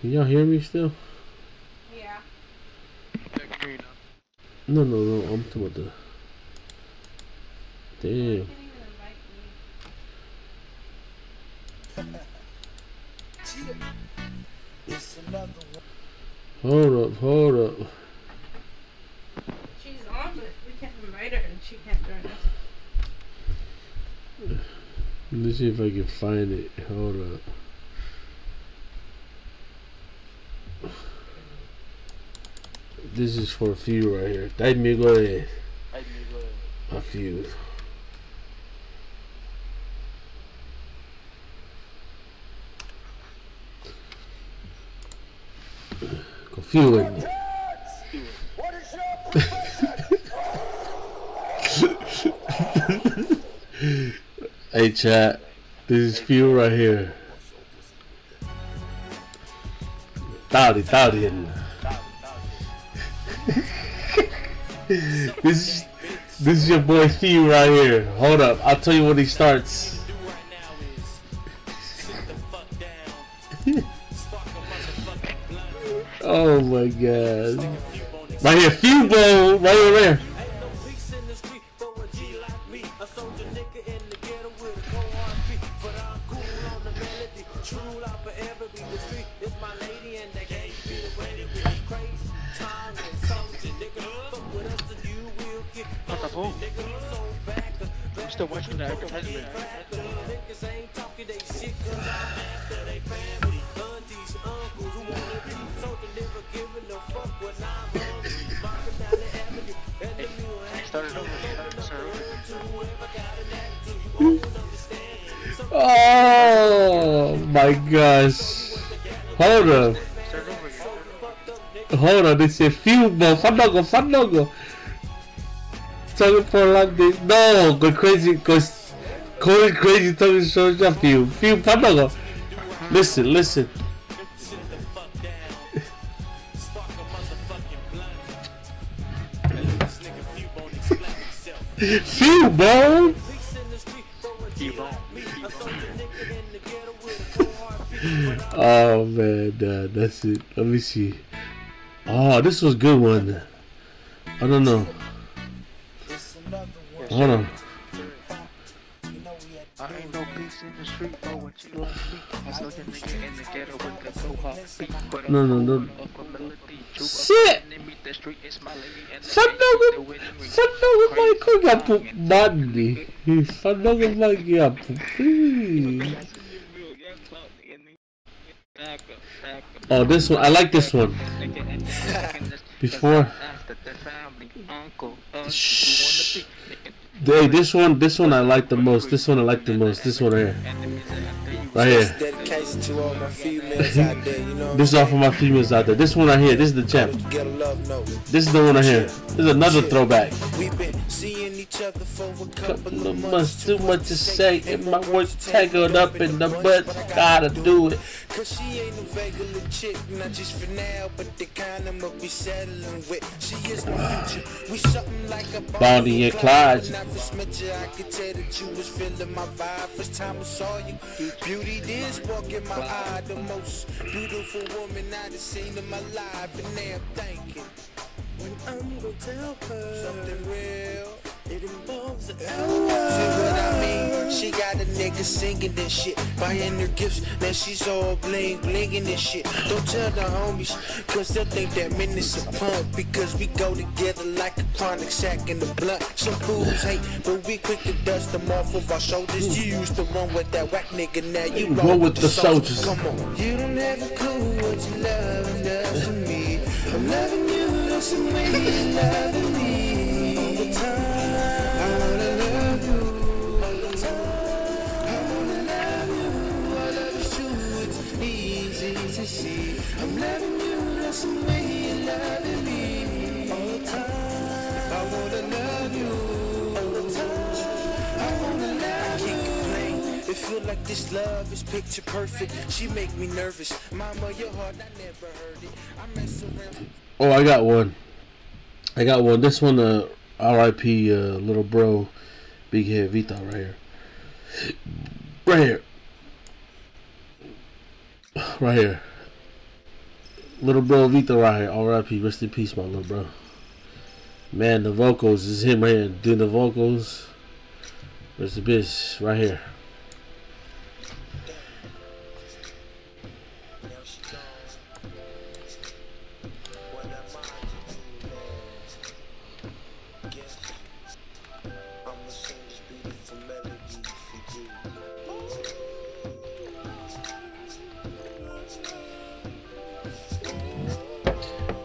Can y'all hear me still? Yeah. No, no, no. I'm talking about the. Damn. Can't even invite me. Hold up, hold up. She's on, but we can't invite her and she can't join us. Let's see if I can find it. Hold up. This is for a few right here. Dai amigo é a few. Confusing. hey chat, this is few right here. Tali, Tali. this is this is your boy Few right here. Hold up, I'll tell you when he starts. oh my god. Right here, Bowl, right over there. What I'm still watching the advertisement. Oh my gosh. Hold up. Hold on, they Few Bowl, Fandango, Fandango. Talking for like this. No, go crazy, go going crazy talking so just Few. Few, Fandango. Listen, listen. Few, bro. Oh man, nah, that's it. Let me see. Oh, this was good one. I don't know. Hold on. I ain't no peace in the street, but what you want me? I saw the nigga in the ghetto with the go hard beat, but No, no, no. up a melody. True Shit! enemy, the street is my lady, and the Fandango, the winning ring. Fandango Michael nga po bandi. Fandango Michael nga po. Please. Oh, this one. I like this one. Before. Shh. Hey, this one, this one I like the most. This one I like the most. This one right here. Right here. Dedication to all my females out there, you know. This is all for my females out there. This one right here. This is the champ. Get a love note. This is the one right here. This is another throwback. We've been seeing each other for a couple of months. too much to say. And my work tangled up in the butt. Gotta do it. Cause she ain't a regular chick, not just for now, but the kind be settling with. She is the future. We something like a Bonnie and Clyde. When I first met you, I could tell that you was feeling my vibe. First time I saw you, beauty did spark in my eye. The most beautiful woman I've seen in my life, and now I'm thinking. When I'm gonna tell her something real, it involves the L. See what I mean? She got a nigga singing this shit, buying her gifts. Now she's all bling blinging this shit. Don't tell the homies, cause they'll think that minute's a punk. Because we go together like a chronic sack in the blunt. Some fools hate, but we quick to dust them off of our shoulders. You used to run with that whack nigga, now you Roll roll with the soldiers. Come on. You don't have a clue what you love does to me. I'm loving you, that's the way you loving me. All the time. See. I'm loving you, that's the way you loving me. All the time. I wanna love you. Feel like this love is picture perfect. She make me nervous. Mama, your heart, I never heard it. I mess around. Oh, I got one. I got one. This one, uh, R.I.P. Uh, little bro, big head Vita right here. Right here. Right here. Little bro Vito right here. R.I.P. Rest in peace, my little bro. Man, the vocals is him right here doing the vocals. Where's the bitch? Right here.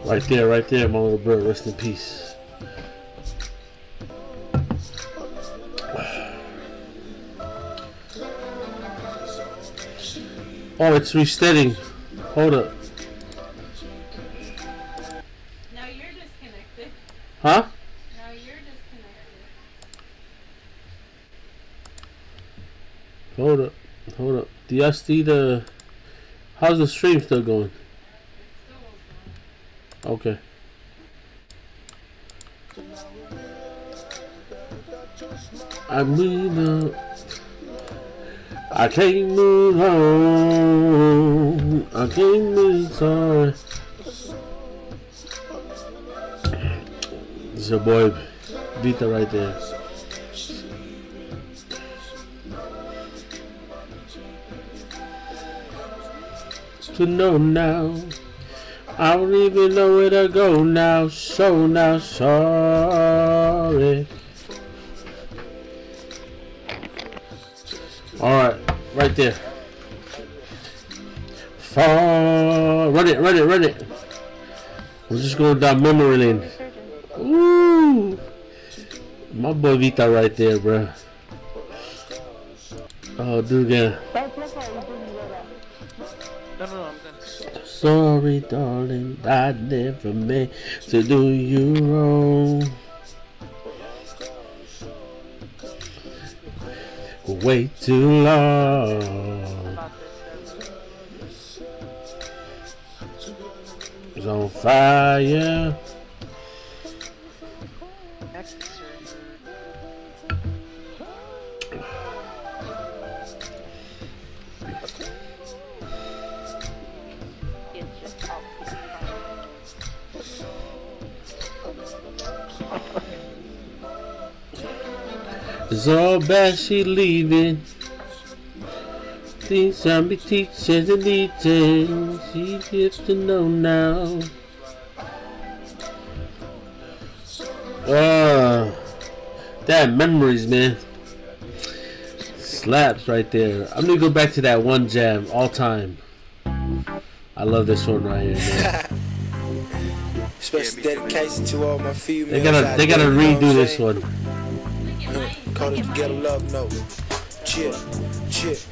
Right there, right there, my little bro. Rest in peace. Oh, it's resetting. Hold up. Now you're disconnected. Huh? Now you're disconnected. Hold up. Hold up. Do y'all see the... How's the stream still going? Okay. I mean, uh, I can't move on. I can't move sorry. This is your boy Vita right there. To know now. I don't even know where to go now. So now, sorry. Alright, right there. Far. Run it, run it, run it. We're just going down memory lane. Ooh. My boy Vita right there, bro. Oh, do again. Sorry, darling, I never meant to do you wrong. Way too long. It's on fire. It's all bad she leaving. Things I be teachers and teaching. She gets to know now. Ah, that memories, man. Slaps right there. I'm gonna go back to that one jam all time. I love this one right here, man. Special dedication to all my females. They gotta, they gotta there, you know redo this one. Call it Get a Love Note. Chill, chill.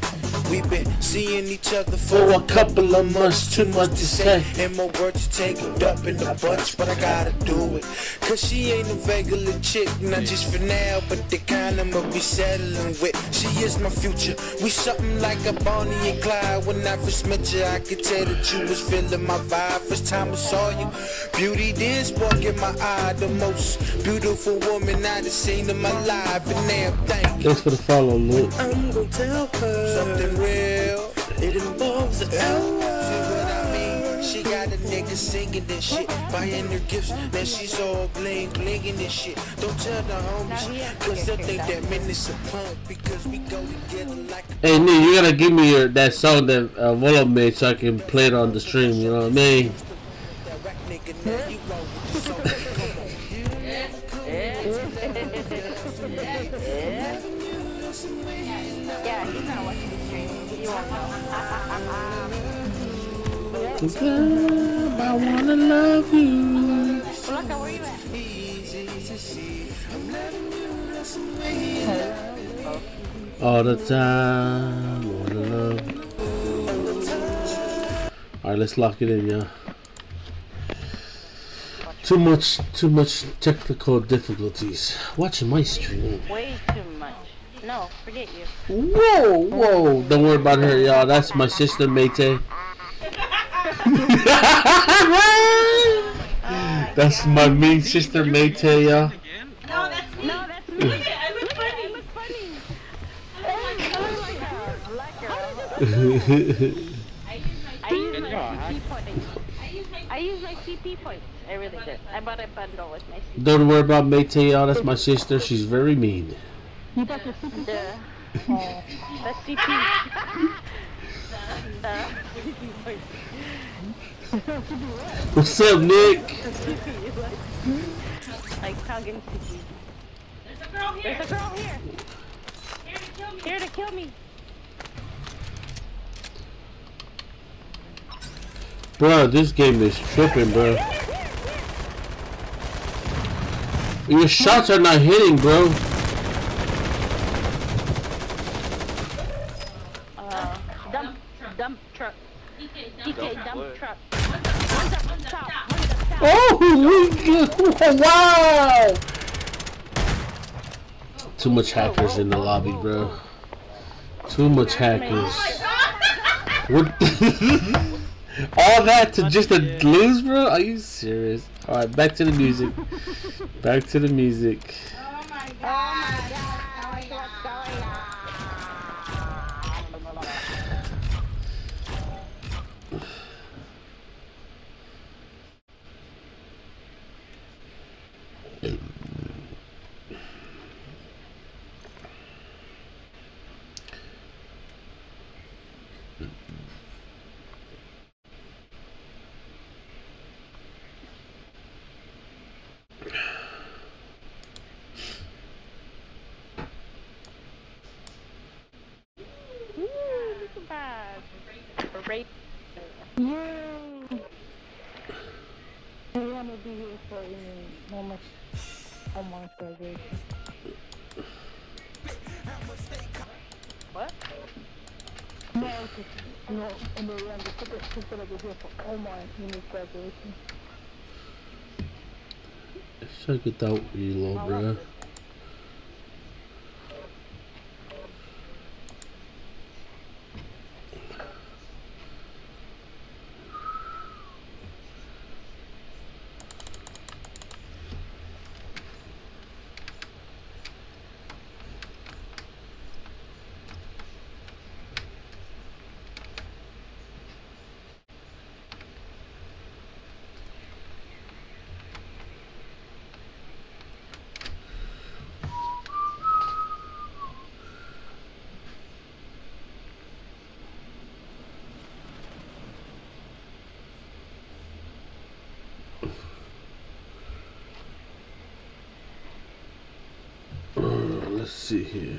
We've been seeing each other for a couple of months, too much to say. And more words to take it up in a bunch, but I gotta do it. Cause she ain't a regular chick, not just for now, but the kind I'ma be settling with. She is my future. We something like a Bonnie and Clyde. When I first met you, I could tell that you was feeling my vibe. First time I saw you, beauty did spark in my eye. The most beautiful woman I've seen in my life, and now thank you. Thanks for the follow, Luke. I'm gonna tell her something real. It involves the L. See what I mean? She got a nigga singing this shit, buying her gifts. Now she's all bling blinging this shit. Don't tell the homies, cause they'll think that man is a punk because we go together like Hey, Nick, you gotta give me your, that song that uh, Volo made so I can play it on the stream, you know what I mean? Know. Girl, I wanna love you. Blanca, where you at? All the time, wanna love. Alright, let's lock it in, yeah. Too much, too much technical difficulties. Watching my stream. Way too much. No, forget you. Whoa, whoa. Don't worry about her, y'all. That's my sister, Mayte. That's my mean sister, Mayte, y'all. No, that's me. No, that's me. Look at I look funny. look funny. Oh my god, I like her. I like use my I use my CP points. I use my I use my CP points. I really did. I bought a bundle with my CP. Don't worry about Mayte, y'all. That's my sister. She's very mean. You got your super The, Oh. the CP. the CP points. What's up, Nick? Like Kangen CP. There's a girl here. There's a girl here. Here to kill me. Here to kill me. Bro, this game is tripping, bro. Your shots are not hitting, bro. Uh, dump, dump truck. DK, DK, dump. dump truck. Oh, wow! Too much hackers in the lobby, bro. Too much hackers. What? All that to just to lose, bro? Are you serious? All right, back to the music. Back to the music. Oh my god. Rape. Yay! I want to be here for any moment of monetization. What? No, it's just, you know, in the end, the ticket people that are here for all my unique graduation. Check it out, you little bro. Uh, let's see here.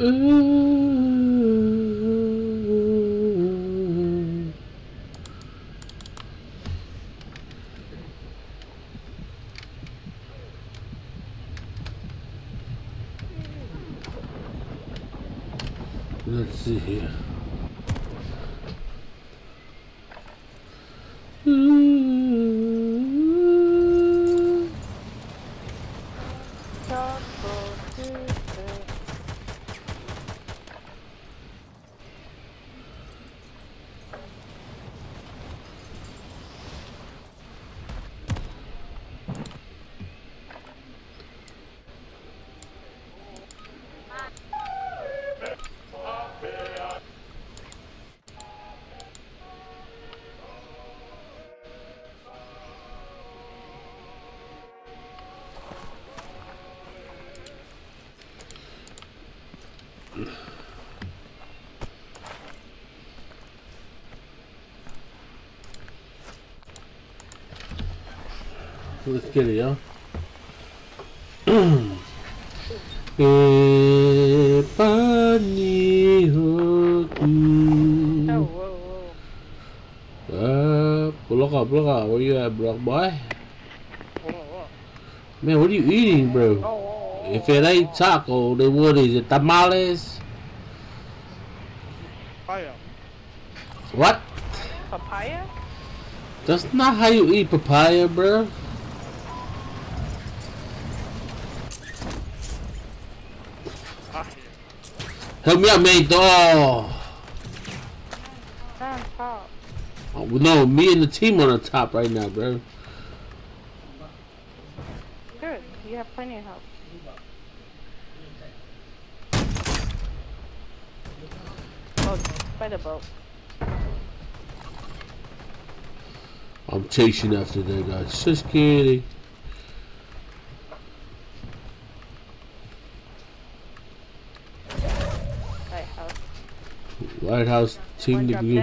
Uh, Let's get it, y'all. Epanihoku. Oh, whoa, whoa. Uh, block up, block up. Where you at, block boy? Whoa, whoa. Man, what are you eating, bro? Oh, whoa, If it ain't taco, then what is it? Tamales? Fire. What? Papaya? That's not how you eat papaya, bro. Help me out, mate. Oh. Top. Oh, No, me and the team on the top right now, bro. Good. You have plenty of help. Oh, the boat. I'm chasing after that guy. Just kidding. Lighthouse. Lighthouse team dropped be.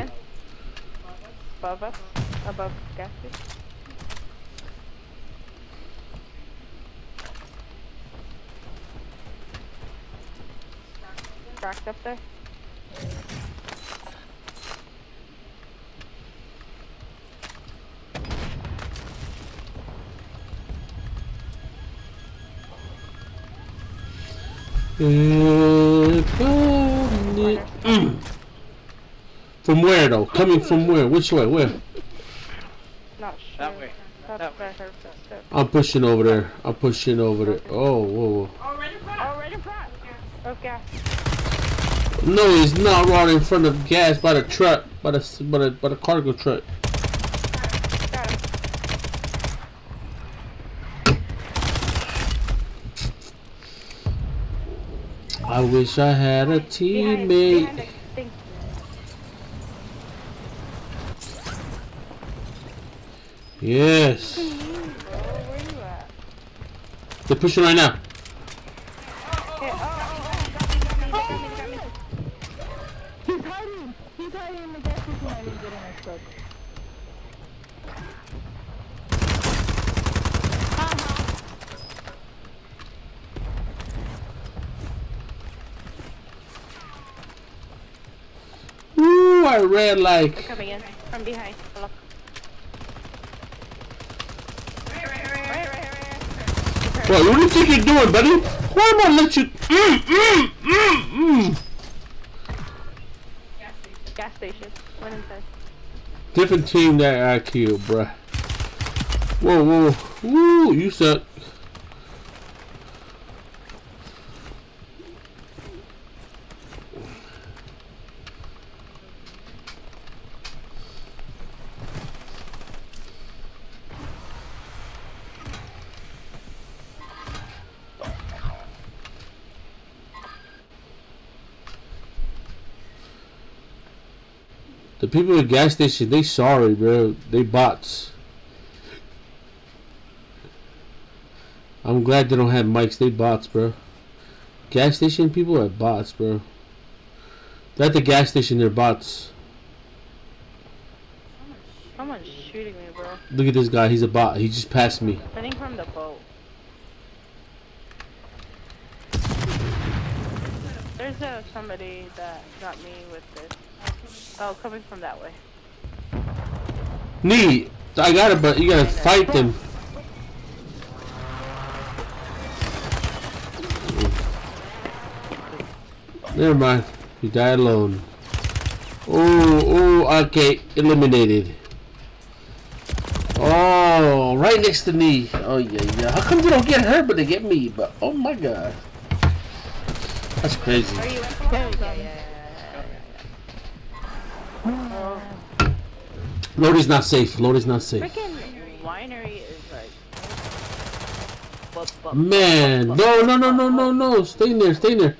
Above us. Above gas. Cracked up there. Mm. From where though? Coming from where? Which way? Where? Not sure. That way. That's That where her. I'm pushing over there. I'm pushing over there. Oh, whoa, whoa. Oh, right in front. Oh, front. Of gas. No, he's not right in front of gas by the truck, by the by the by the cargo truck. I wish I had a Behind, teammate. behind the thing. Yes. They're pushing right now. Oh. He's hiding! He's hiding in the. I ran like. Coming in from behind. Look. Right, right, right, Right, right. right, right, right. What, what do you think you're doing, buddy? Why am I let you? Mm, mm, mm, mm. Gas station. Went inside. Different team that I killed, bruh. Whoa, whoa, woo! You suck. People at gas station, they sorry, bro. They bots. I'm glad they don't have mics. They bots, bro. Gas station people are bots, bro. They're at the gas station. They're bots. Someone's shooting me, bro. Look at this guy. He's a bot. He just passed me. Running from the boat. There's uh, somebody that got me with this. Oh, coming from that way. Neat. I got it, but you gotta fight them. Never mind. You die alone. Oh, oh, okay. Eliminated. Oh, right next to me. Oh, yeah, yeah. How come they don't get her, but they get me? But, oh my god. That's crazy. Lodi's not safe. Lodi's not Oh, safe. freaking winery is like. Man, no, no, no, no, no, no. Stay in there, stay in there.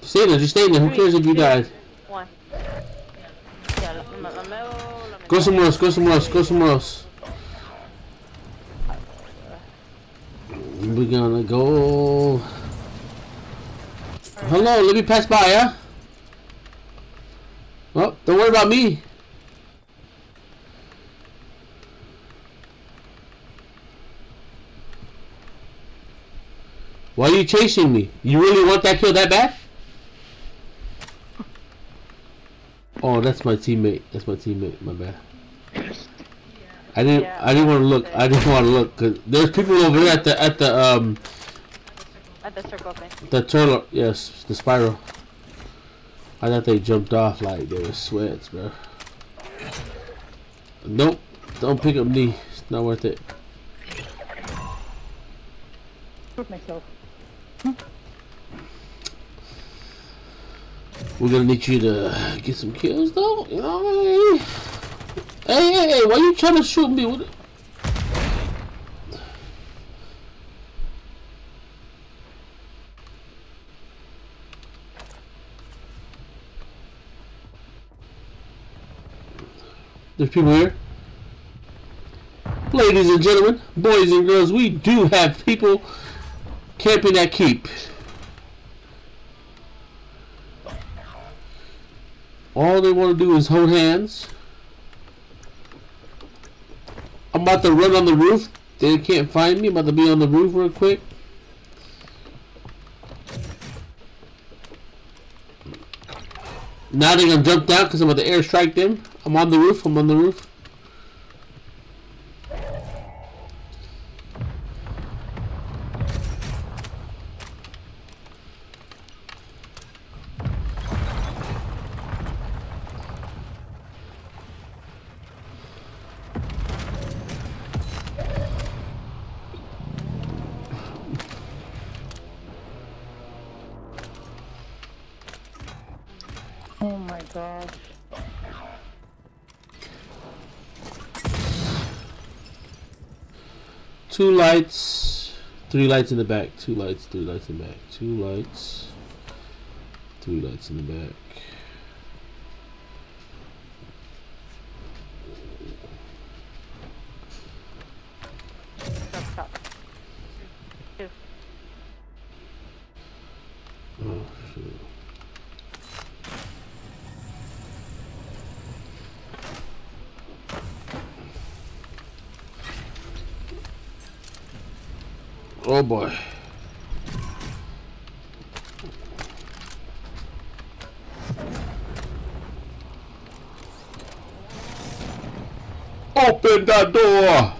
Stay in there, just stay in there. Who cares if you die? Go somewhere else, go somewhere else, go somewhere else. We're gonna go. Hello, let me pass by, yeah? Oh, don't worry about me. Why are you chasing me? You really want that kill that bad? Oh, that's my teammate. That's my teammate. My bad. I didn't. Yeah, I didn't want to look. I didn't want to look because there's people over there at the at the um At At the circle thing. The turtle, yes, the spiral. I thought they jumped off like they were sweats, bro. Nope, don't pick up knee. It's not worth it. Shoot myself. We're gonna need you to get some kills, though. You know what I mean? Hey, hey, hey! Why you trying to shoot me? What? There's people here. Ladies and gentlemen, boys and girls, we do have people camping at Keep. All they want to do is hold hands. I'm about to run on the roof. They can't find me. I'm about to be on the roof real quick. Now they're gonna jump down because I'm about to airstrike them. I'm on the roof. I'm on the roof. Two lights, three lights in the back. Two lights, three lights in the back. Two lights, three lights in the back. Stop, stop. Two. Oh, shit. Oh boy. Open the door!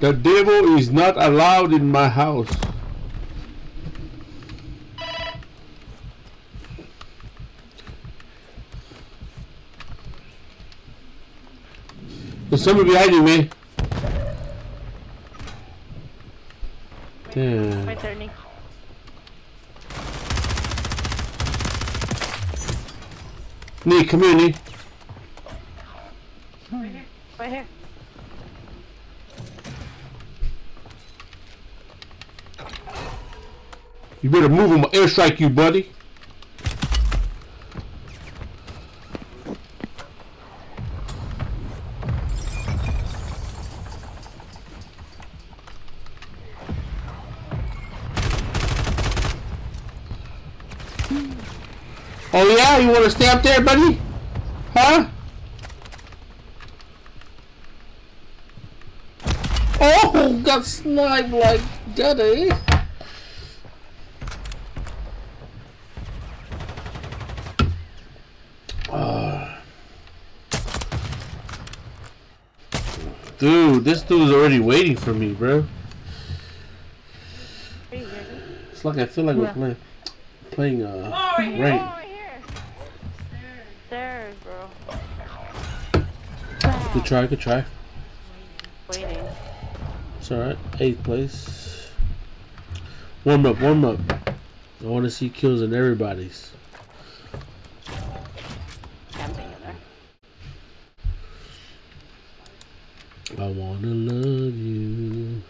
The devil is not allowed in my house. There's somebody behind you, man. Damn. Right there, Nick. Nee, come here, Nee. Right here. You better move him or airstrike you, buddy. You want to stay up there, buddy? Huh? Oh, got sniped like daddy. eh? Ah. Dude, this dude's already waiting for me, bro. Right here. It's like I feel like we're playing, playing uh, Oh, yeah. rank. Try, good try. Waiting. It's alright. Eighth place. Warm up, warm up. I want to see kills in everybody's. Camping in there. I wanna love you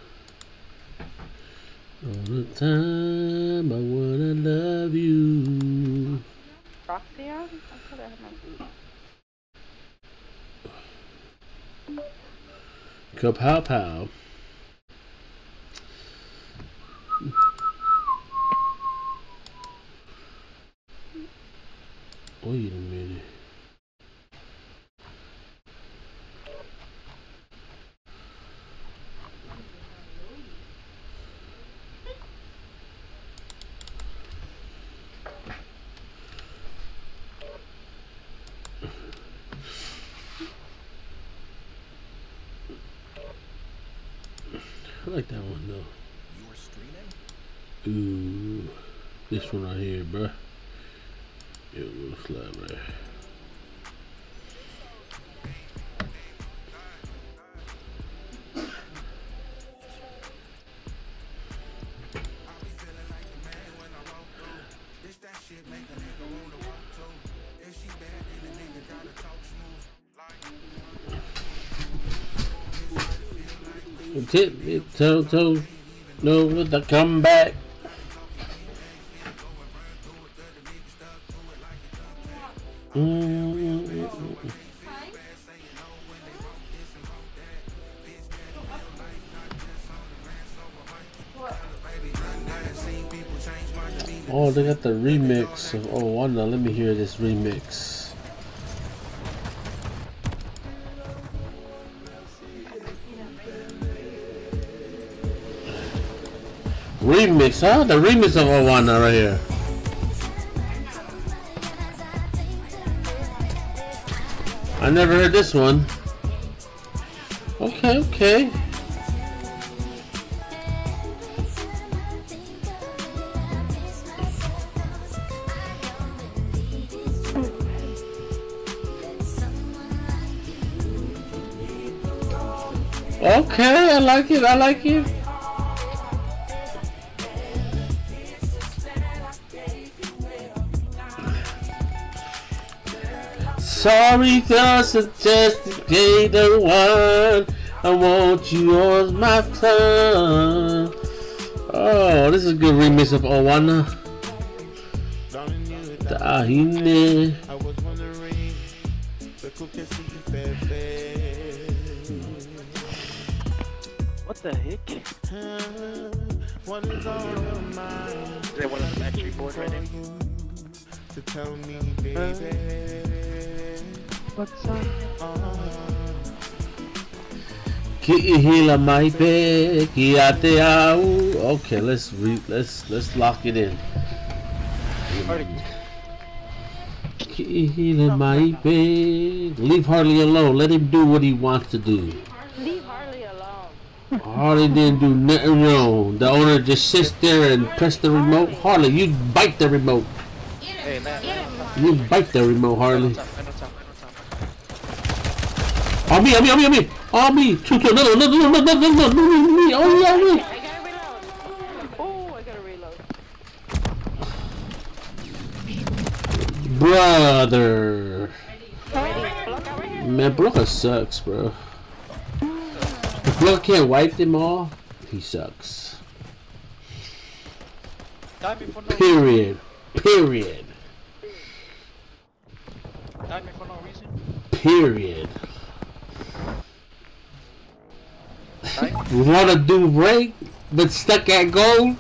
all the time. I wanna love you. Roxy on? I thought I had my boot. Kapow pow. Tip, tip, toe, toe, no, with the comeback. Mm, Oh, they got the remix of Oh Wonder. Let me hear this remix. Remix, huh? The remix of Wonder right here. I never heard this one. Okay, okay. Okay, I like it, I like it. Sorry, doesn't just the one. I want you as my son. Oh, this is a good remix of Owana. Tahine. I was wondering, the cook can see you fair, fair. What the heck? What is on your mind? Is that one of the Backstreet Boys right there? To tell me, baby. What's up? Ki'ihila mai pe ki ate au. Okay, let's re let's let's lock it in. Ki'ihila mai. Leave Harley alone. Let him do what he wants to do. Leave Harley alone. Harley didn't do nothing wrong. The owner just sits there and press the remote. Harley, you bite the remote. Hey, man. You bite the remote, Harley. Man on top, man on top. On me, on me, on me, on me. On me. Two, two, another, another, another, another, another, another, me, on me, on me. I gotta reload. Oh, I gotta reload. Brother. Ready? Block out right here. Man, Brooker sucks, bro. If Brooker can't wipe them all, he sucks. Die me for no Period. Period. Die me for no reason. Period. Die. We want to do break, but stuck at gold?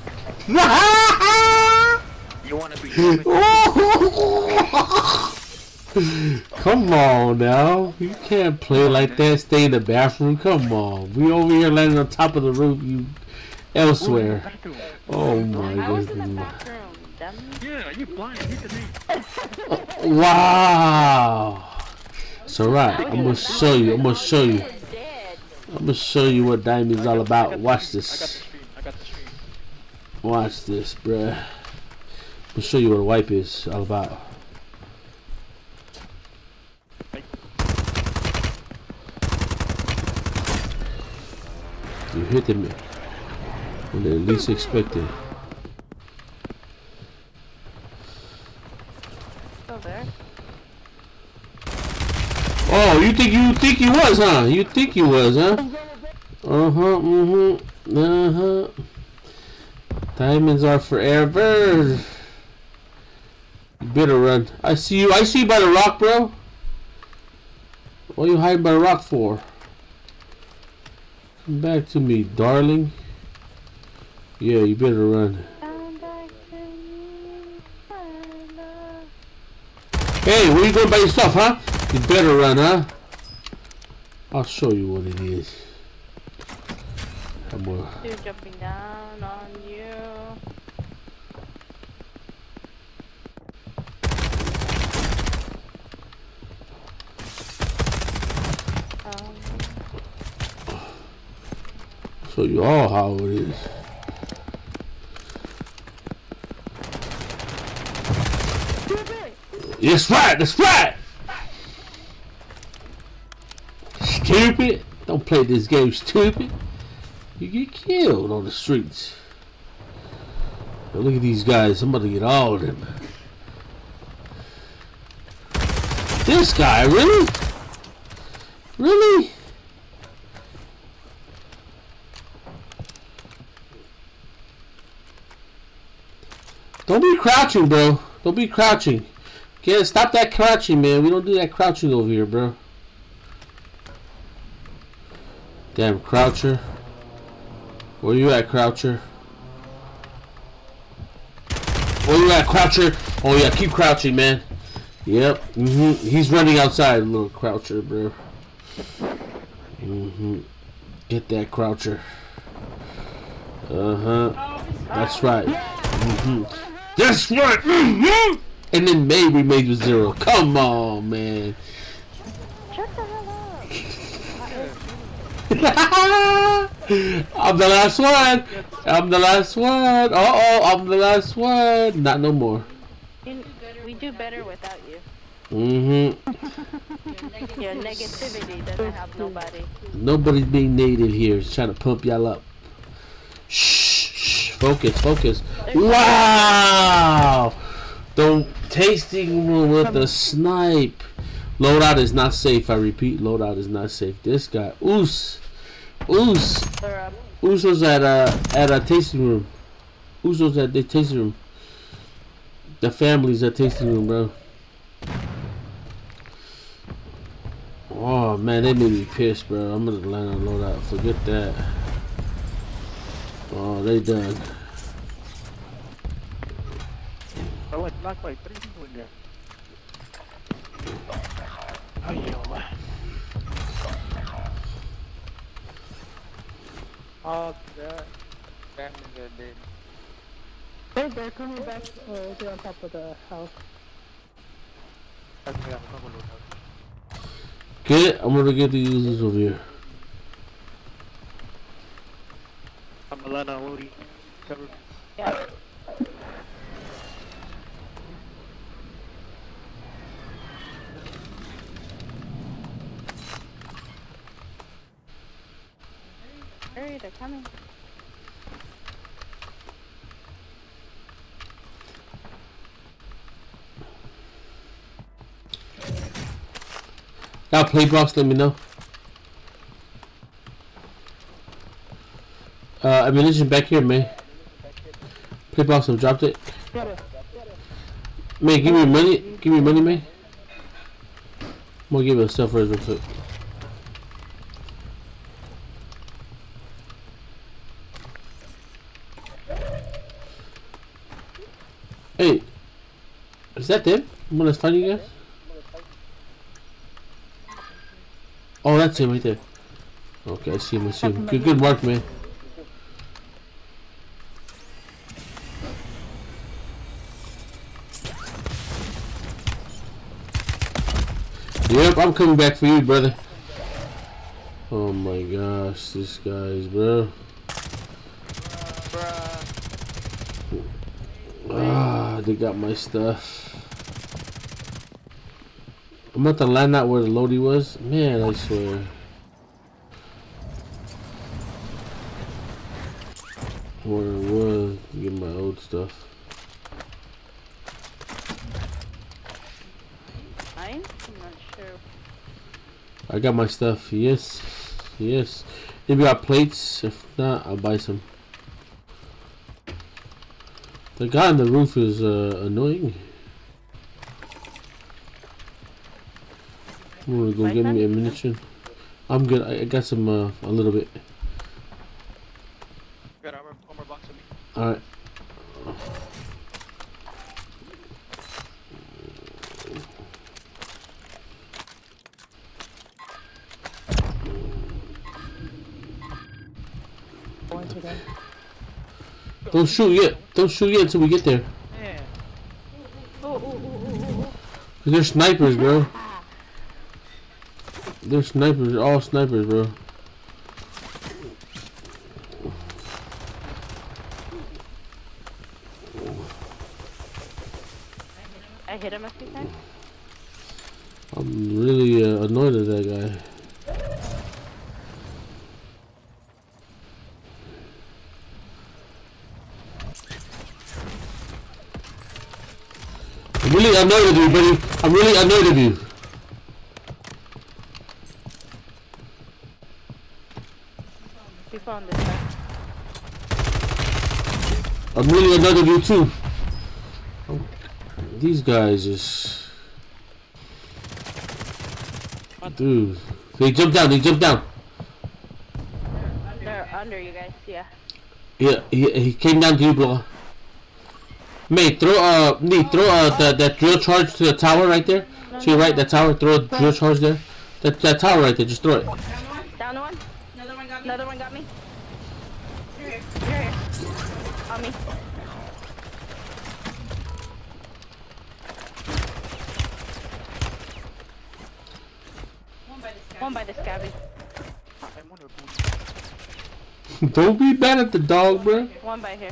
You wanna be Come on now. You can't play like that. Stay in the bathroom. Come on. We over here landing on top of the roof. You elsewhere. Oh my I was in goodness. Yeah, you blind. Hit the knee. Wow. So right, I'm gonna show you. I'm gonna show you. I'm gonna show you what Diamond's all about. got Watch the this. stream. I got the stream. Watch this, bruh. I'm gonna show you what a wipe is all about. You hit them when they least expected. Still there. Oh, you think you think you was, huh? You think you was, huh? Uh huh. Mm-hmm. Uh huh. Diamonds are forever. Better run. I see you. I see you by the rock, bro. What you hiding by the rock for? Come back to me, darling. Yeah, you better run. Hey, where you going by yourself, huh? You better run, huh? I'll show you what it is. Come on. They're jumping down on you. Um. Show you all how it is. It's right. It's right. Stupid! Don't play this game, stupid! You get killed on the streets. Look at these guys, I'm about to get all of them. This guy, really? Really? Don't be crouching, bro. Don't be crouching. Okay, stop that crouching, man. We don't do that crouching over here, bro. Damn, Croucher. Where you at, Croucher? Where you at, Croucher? Oh, yeah, keep crouching, man. Yep. Mm-hmm. He's running outside, little Croucher, bro. Mm-hmm. Get that Croucher. Uh-huh. That's right. Mm-hmm. That's right. Mm-hmm. And then May remains with zero. Come on, man. Shut the hell up. I'm the last one. I'm the last one. Uh oh, I'm the last one. Not no more. We do better without you. Mm-hmm. Your negativity doesn't help nobody. Nobody's being native here. It's trying to pump y'all up. Shh, shh. Focus, focus. Wow! The tasting room with the snipe. Loadout is not safe. I repeat, loadout is not safe. This guy, Oos, They're. Uso's at a at a tasting room. Uso's at the tasting room. The family's at tasting room, bro. Oh man, they made me pissed, bro. I'm gonna land on loadout. Forget that. Oh, they done. I like knocked like three people in there. Oh yeah. Oh, that. That nigga did. They're, they're coming back. Uh, they're on top of the house. That's me. I'm gonna look up. Get? I'm gonna get the users over here. I'm Alana Woody. Cover. Yeah. They're coming. Got play box, let me know. Uh, ammunition back here, man. Play box, I've dropped it. Man, give me money. Give me money, man. I'm gonna give it a self res real quick. Hey, is that them? I'm gonna find you guys. Oh, that's him right there. Okay, I see him. I see him. Good, good work, man. Yep, I'm coming back for you, brother. Oh my gosh, this guys, bro. Ah, they got my stuff. I'm about to land out where the loady was. Man, I swear. Where it was, get my old stuff. I'm not sure. I got my stuff. Yes, yes. If you got plates, if not, I'll buy some. The guy on the roof is uh, annoying. I'm gonna go Like get me that? ammunition. I'm good. I, I got some, uh, a little bit. Got armor, armor box on me. All right. Going to them. Don't shoot yet. Don't shoot yet until we get there. Man. Ooh, ooh, ooh, ooh, ooh. They're snipers, bro. They're snipers. All snipers, bro. I hit him a few times. I'm really uh, annoyed at that guy. Really annoyed at you, buddy. I'm really annoyed at you. People on this side. I'm really annoyed at you too. These guys just... Dude. They jumped down, they jumped down. They're under you guys, yeah. Yeah, he, he came down to you, bro. Mate, throw uh, Lee, throw uh, the, that drill charge to the tower right there. To your right, that tower, throw a drill charge there. That, that tower right there, just throw it. Down one. Another one got me. Another one got me. Here. Here, here. On me. One by this guy. One by the scabby. I'm on. Don't be bad at the dog, bro. One by here.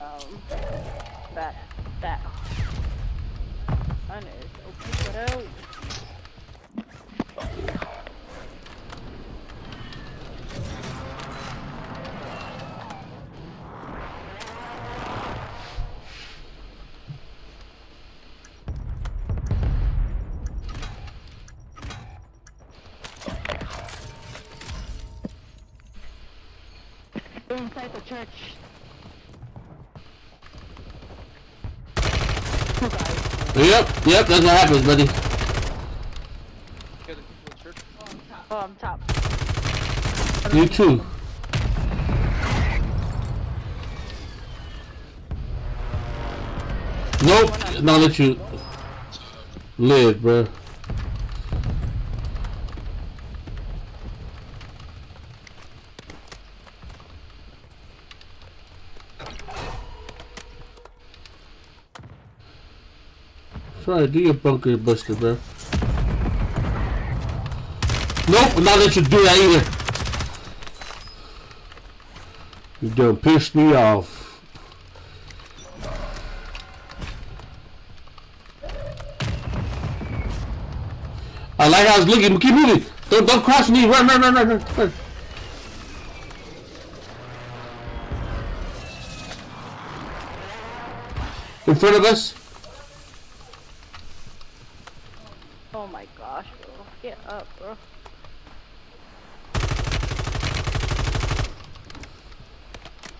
Um, that, that. Sun is They're inside the church. Two guys. Yep, yep, that's what happens, buddy. Yeah, the people in church. Oh, I'm top. You too. Nope, not let you live, bro. Try do your bunker buster, bro. Nope, not let you do that either. You done pissed me off. I like how I was looking. Keep moving. Don't don't cross me. Run, run, run, run. run. In front of us. Oh my gosh, bro. Get up, bro.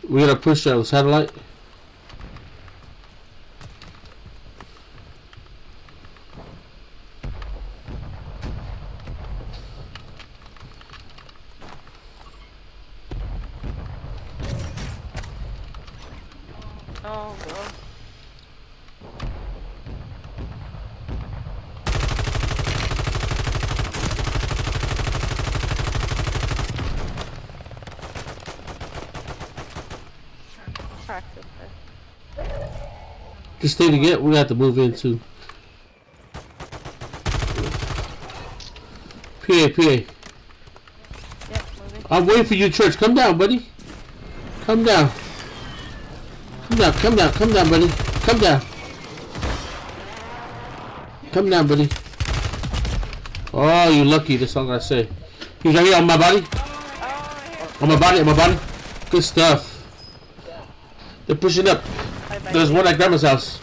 We gotta push that satellite. Oh, bro. Practice this. Just stay together. We have to move into. PA, PA. Yep, I'm waiting for you, church. Come down, buddy. Come down. Come down, come down, come down, buddy. Come down. Come down, buddy. Oh, you lucky. That's all I say. He's right here on my body. On my body, on my body. Good stuff. They're pushing up. There's one at grandma's house.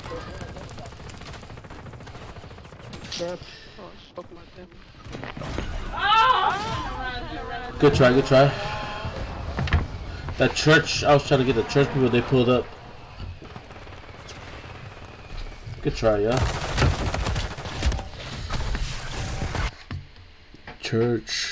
Good try, good try. That church, I was trying to get the church people, they pulled up. Good try, yeah. Church.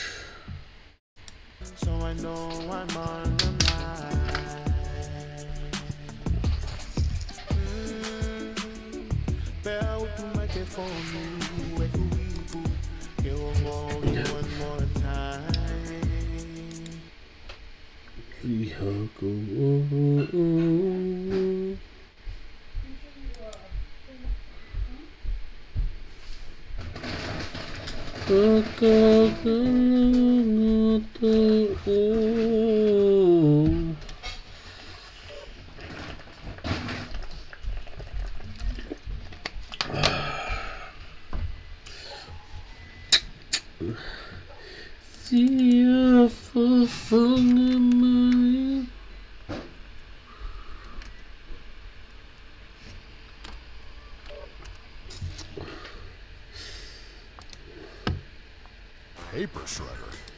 Paper shredder.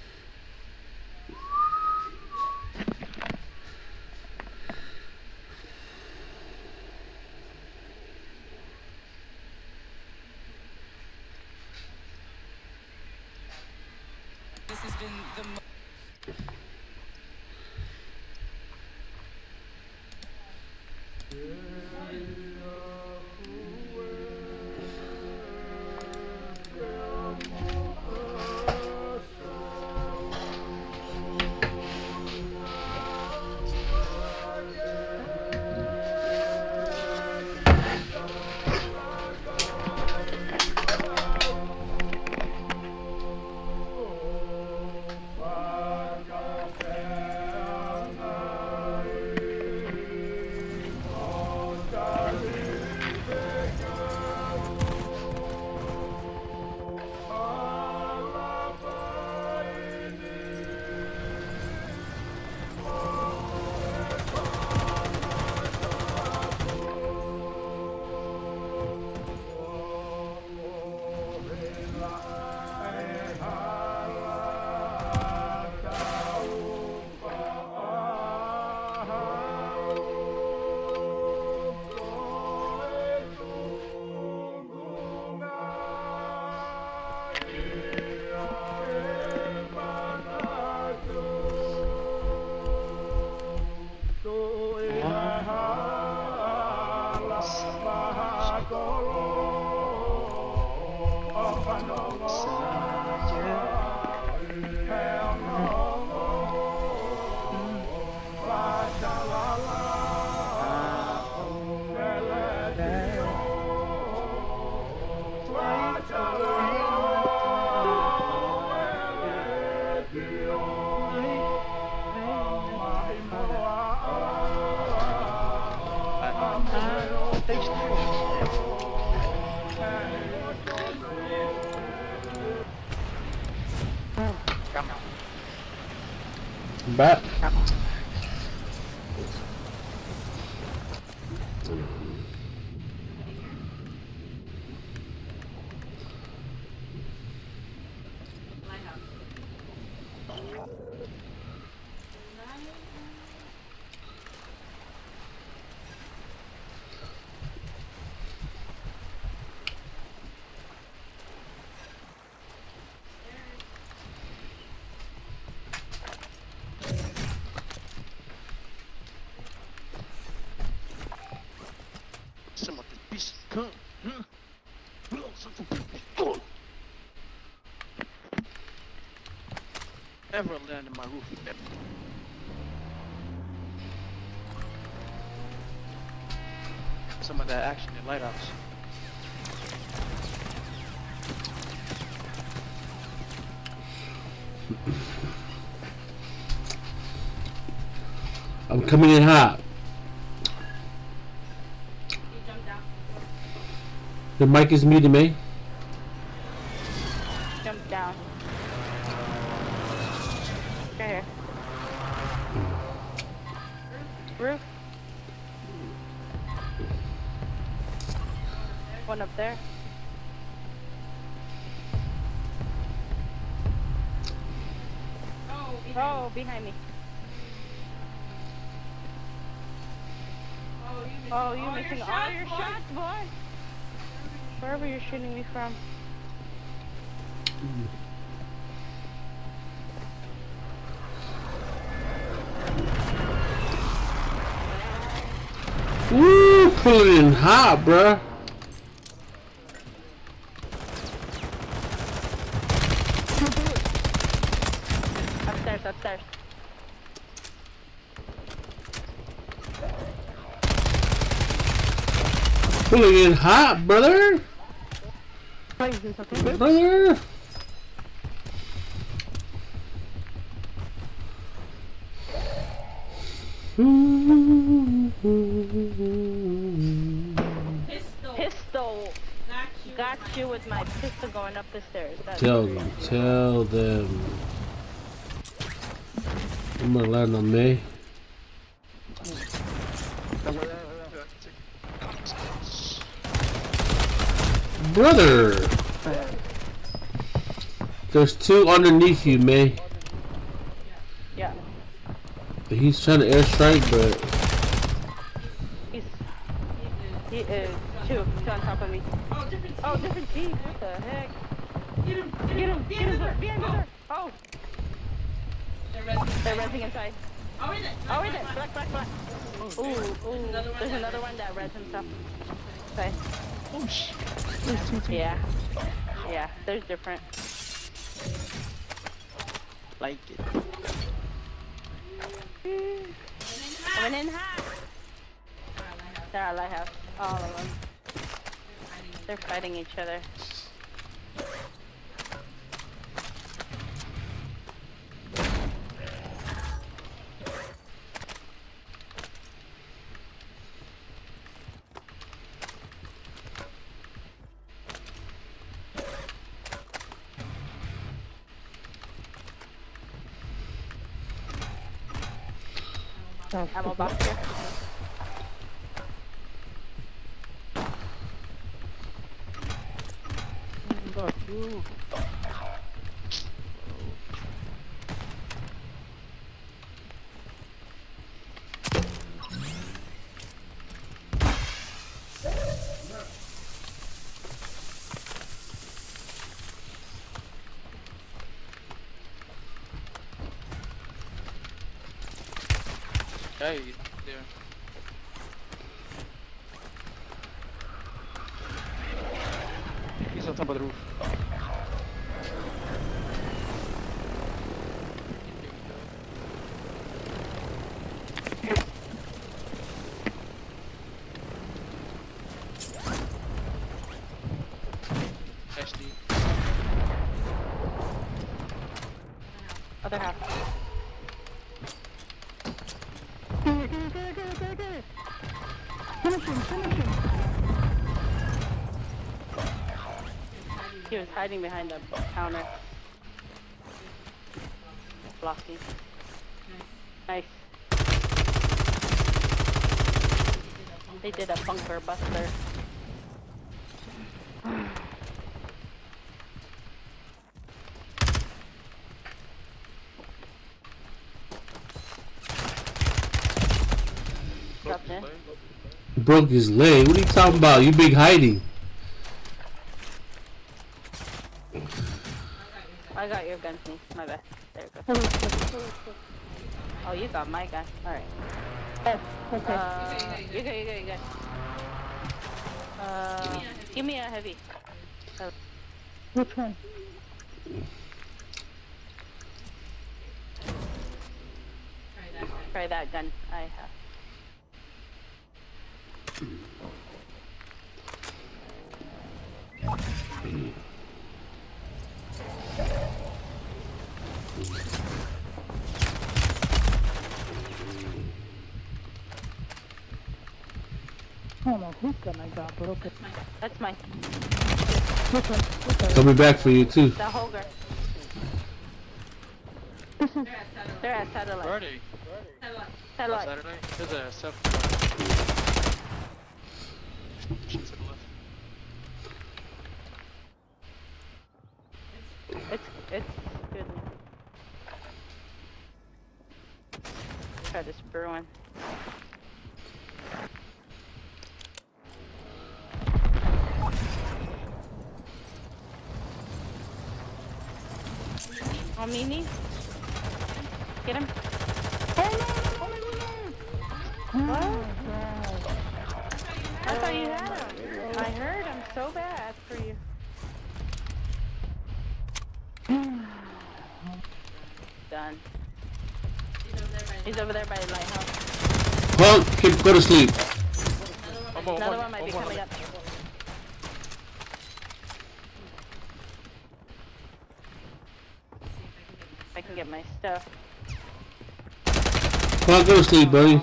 Ever land on my roof. Some of that action in Lighthouse. I'm coming in hot. The mic is muted, me. Hot, bruh. Upstairs, upstairs. Pulling in hot, brother. Brother. Up the stairs. That's Tell them. Tell them. I'm gonna land on May. Brother! There's two underneath you, May. Yeah. He's trying to airstrike, but He's he is two, two on top of me. Oh, different team. Oh, different team. What the heck? Get him! Get him! Get him! Behind the door! Oh! They're resing inside. Oh, in it! Oh, in it! Black, black, black. Ooh, ooh. There's another one that res himself. Okay. Oh shit. Yeah. Yeah, there's different. Like it. Coming in hot! They're at lighthouse. All of them. They're fighting each other. Ammo box here. There. He's on top of the roof. Hiding behind the counter. Blocking. Nice. They did a bunker buster. Dropped broke his leg. What are you talking about? You big hiding. Which one? Try that gun I have. I don't know whose gun I got, but okay. That's mine. Which one? Coming back for you too. The Holger. asleep. I can get my stuff. Go to sleep, buddy.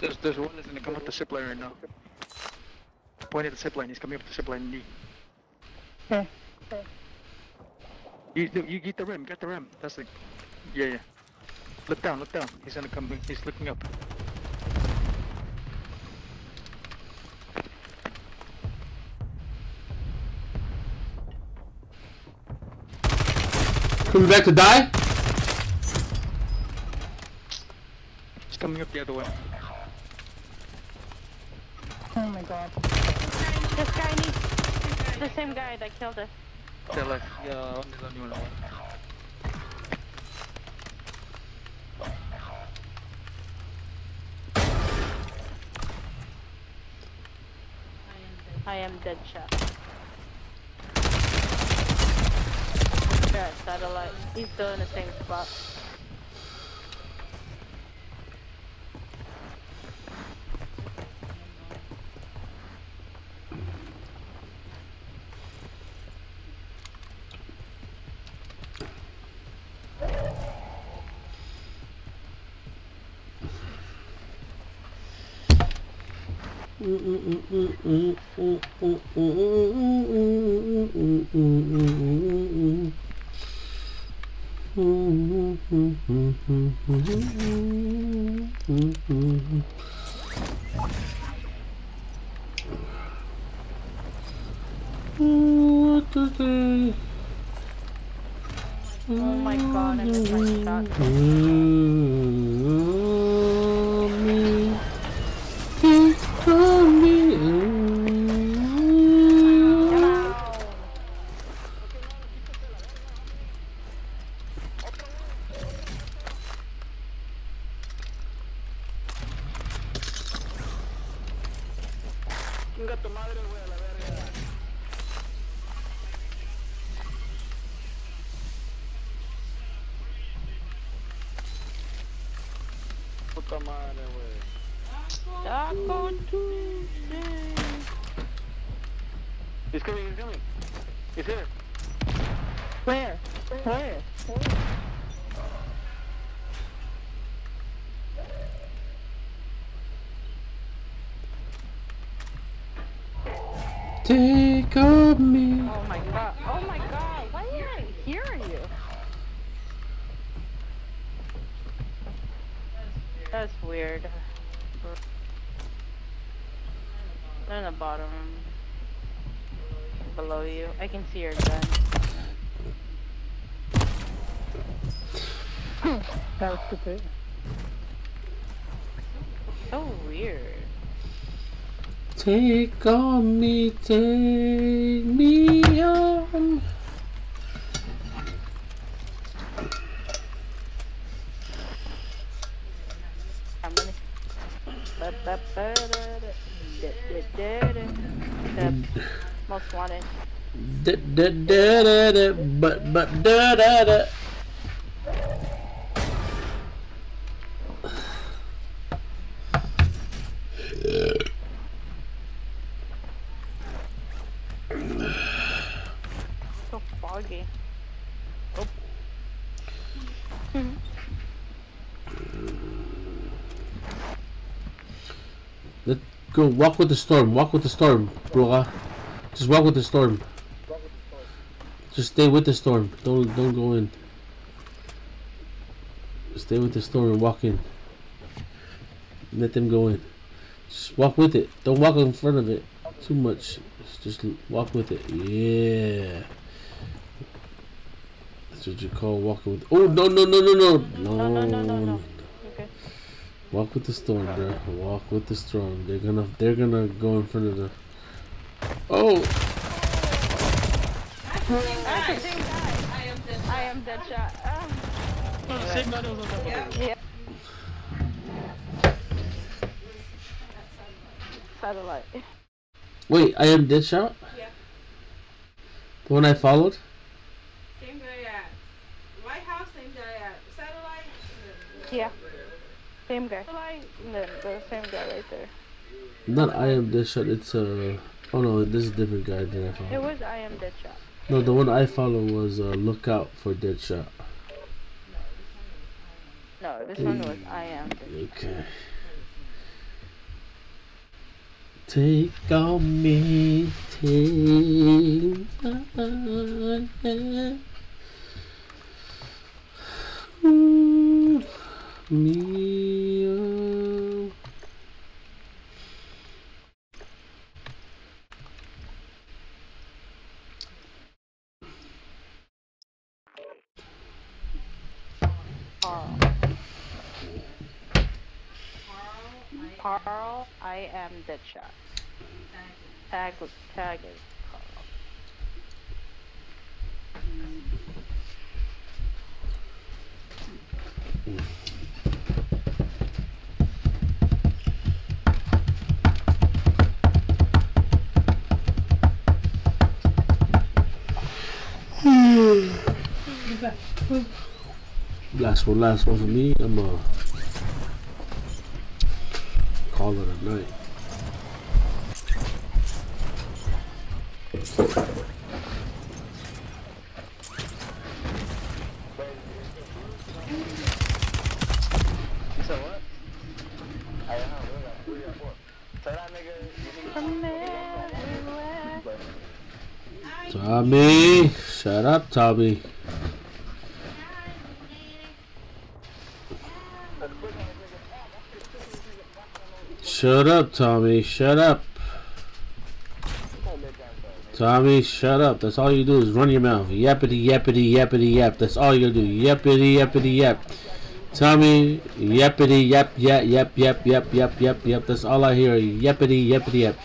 There's, there's one that's gonna come up the ship layer right now. Point at the zip line. He's coming up the zip line. D. Okay. You you get the rim. Get the rim. That's the. Yeah yeah. Look down. Look down. He's gonna come. He's looking up. Coming back to die? He's coming up the other way. Oh my god. This guy needs the same guy that killed us. They're like, yeah, the only one. I am dead shot. Yeah, satellite. He's still in the same spot. Take on me. Oh my god. Oh my god. Why did I hear you? That's weird. They're in the bottom. Below you. I can see your gun. That was stupid. Take on me, take me on. Most wanted. Da, da, da, da, da, but, but, da, da, da. So foggy. Oh. Let walk with the storm. Walk with the storm, bro. Just walk with the storm. Just stay with the storm. Don't don't go in. Stay with the storm and walk in. Let them go in. Just walk with it. Don't walk in front of it too much. Just walk with it. Yeah. That's what you call walking with. Oh no no no no no no No, no, no, no. Walk with the storm, bro. Walk with the storm. They're gonna they're gonna go in front of the. Oh, That's the same guy. I am dead shot. Ah. Same guy that was on top of it. Yeah. Satellite. wait! I am dead shot. Yeah. The one I followed. Same guy at White House, same guy at Satellite. Yeah. Same guy. Satellite. The, the same guy right there. Not I am dead shot. It's uh. Oh no, this is a different guy than I It was I am dead shot. No, the one I follow was uh, look out for dead shot. No, this one was I am dead Okay. Take on me, take my hand. Me. Carl. I am Deadshot. Tag, tag is Carl. Last one, last one for me. I'm uh call it a night. Shut up, Tommy. Shut up, Tommy. Shut up. Tommy, shut up. That's all you do is run your mouth. Yappity, yappity, yappity, yap. That's all you do. Yappity, yappity, yap. Tommy, yappity, yap, yap, yap, yap, yap, yap, yap, yap. That's all I hear. Yappity, yappity, yap.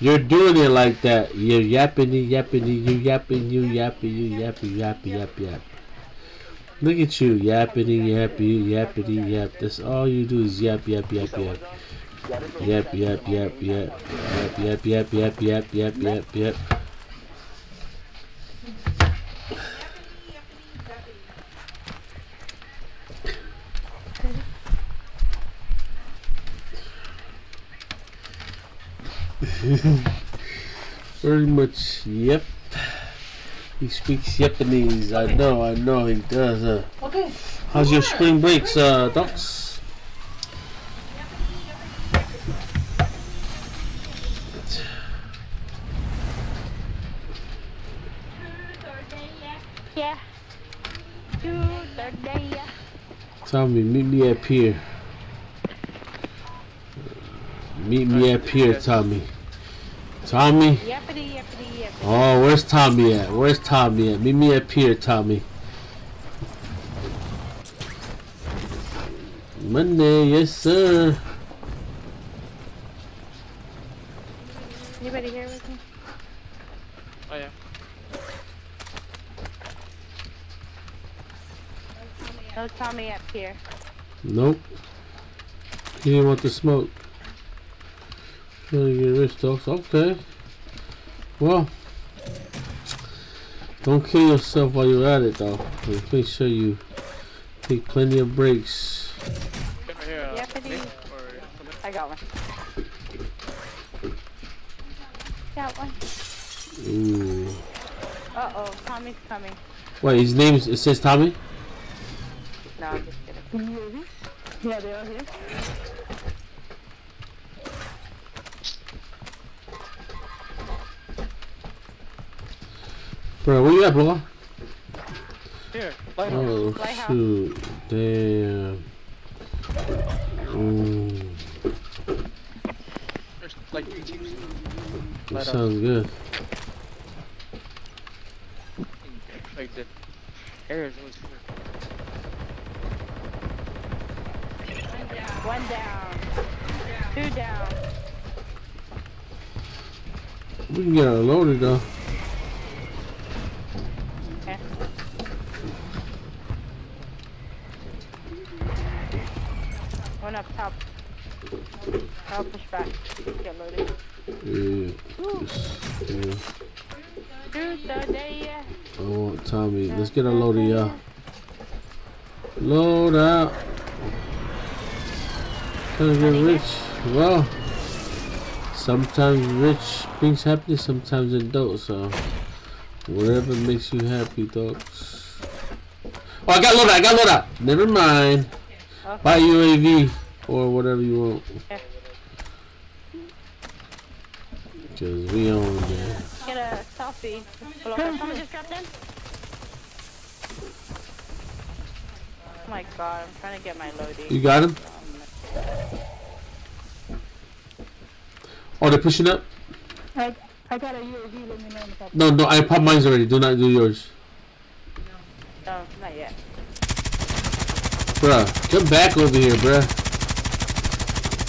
You're doing it like that. You're yapping, you yapping, you yapping, you yapping, you yapping, yapping. yap, yap. Look at you, yapping, yapping, yapping, yap. That's all you do is yap, yap, yap, yap. Yap, yap, yap, yap. Yap, yap, yap, yap, yap, yap, yap, yap. Very much, yep. He speaks Japanese. I know, I know he does. Uh, Okay. how's your spring breaks, uh, Docs? Yeah. To yeah. Tell me, meet me up here. Meet me up here, Tommy. Tommy? Yappity, yappity, yappity. Oh, where's Tommy at? Where's Tommy at? Meet me up here, Tommy. Monday, yes, sir. Anybody here with me? Oh yeah. No Tommy up here. Nope. He didn't want to smoke. Trying to get rich, dogs. Okay. Well, don't kill yourself while you're at it, though. Like, Make sure you take plenty of breaks. Over here. Yappity. me or I got one. Got one. Ooh. Uh oh, Tommy's coming. Wait, his name is, it says Tommy? No, I'm just kidding. Yeah, they are here. Bro, where you at, bro? here. Light Oh, Lighthouse. shoot. Damn. Ooh. There's like three teams. That Lighthouse. sounds good. Like the areas always One down. Two down. We can get our loaded, though. Okay. One up top. I'll push back. Get loaded. Yeah. Ooh. yeah. To the day. I want Tommy. Let's get our loaded, y'all. Load out. Trying to get rich. Well, sometimes rich brings happiness, sometimes it don't. So, whatever makes you happy, dogs. Oh, I got load out. I got load out. Never mind. Okay. Buy UAV or whatever you want. Okay. Cause we own that. Get a selfie. Someone just dropped in. My god, I'm trying to get my loading. You got him? Oh, they're pushing up? I, I got a UAV, let me know if I No, no, I popped mine already. Do not do yours. No, not yet. Bruh, come back over here, bruh.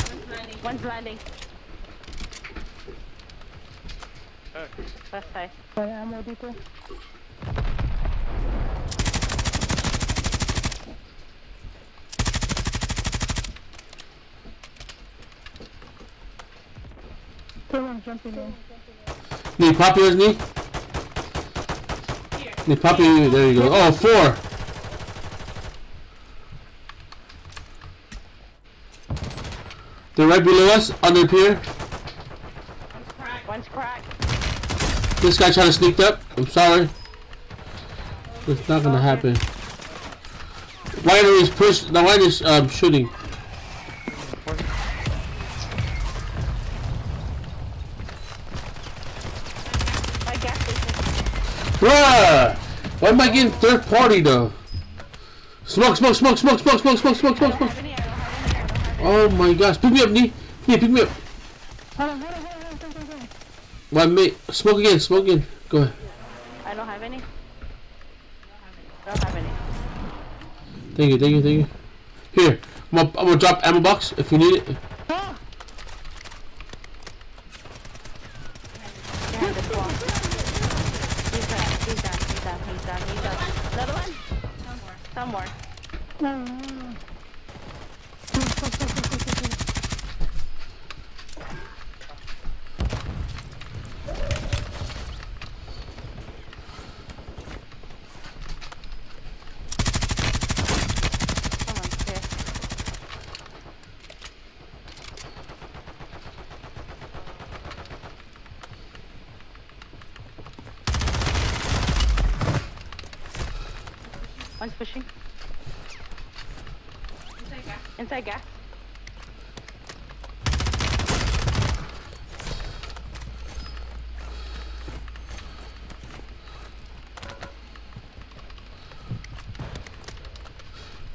One's landing. One's landing. Left side. Got ammo depot. Someone's jumping in. Need pop yours, knee? Need pop you. There you go. Oh, four. They're right below us on the pier. One's cracked. This guy trying to sneak up. I'm sorry. It's not gonna happen. Winery is push. The wine is um, shooting. Bruh! Why am I getting third party though? Smoke, smoke, smoke, smoke, smoke, smoke, smoke, smoke, smoke, smoke. Oh my gosh. Pick me up, knee. Yeah, pick me up. Hold on, hold on, hold on, hold on, hold on. Why, mate? Smoke again, smoke again. Go ahead. I don't have any. Don't have any. Thank you, thank you, thank you. Here, I'm gonna, I'm gonna drop ammo box if you need it.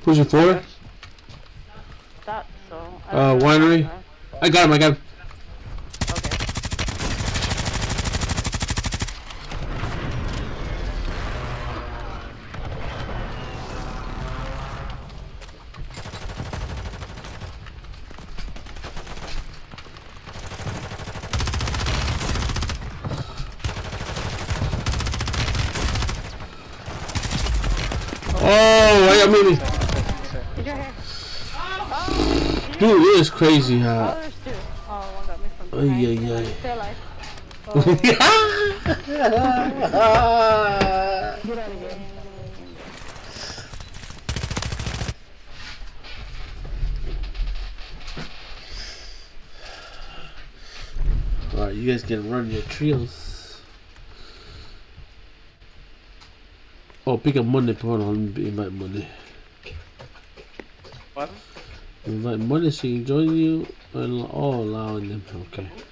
Who's your floor? That's all. uh, winery? I got him, I got him. Stay alive. Get out of here. Alright, you guys can run your trios. Oh, pick up Monday. Hold on, invite Monday invite modesty, join you, and all allowing them. Okay.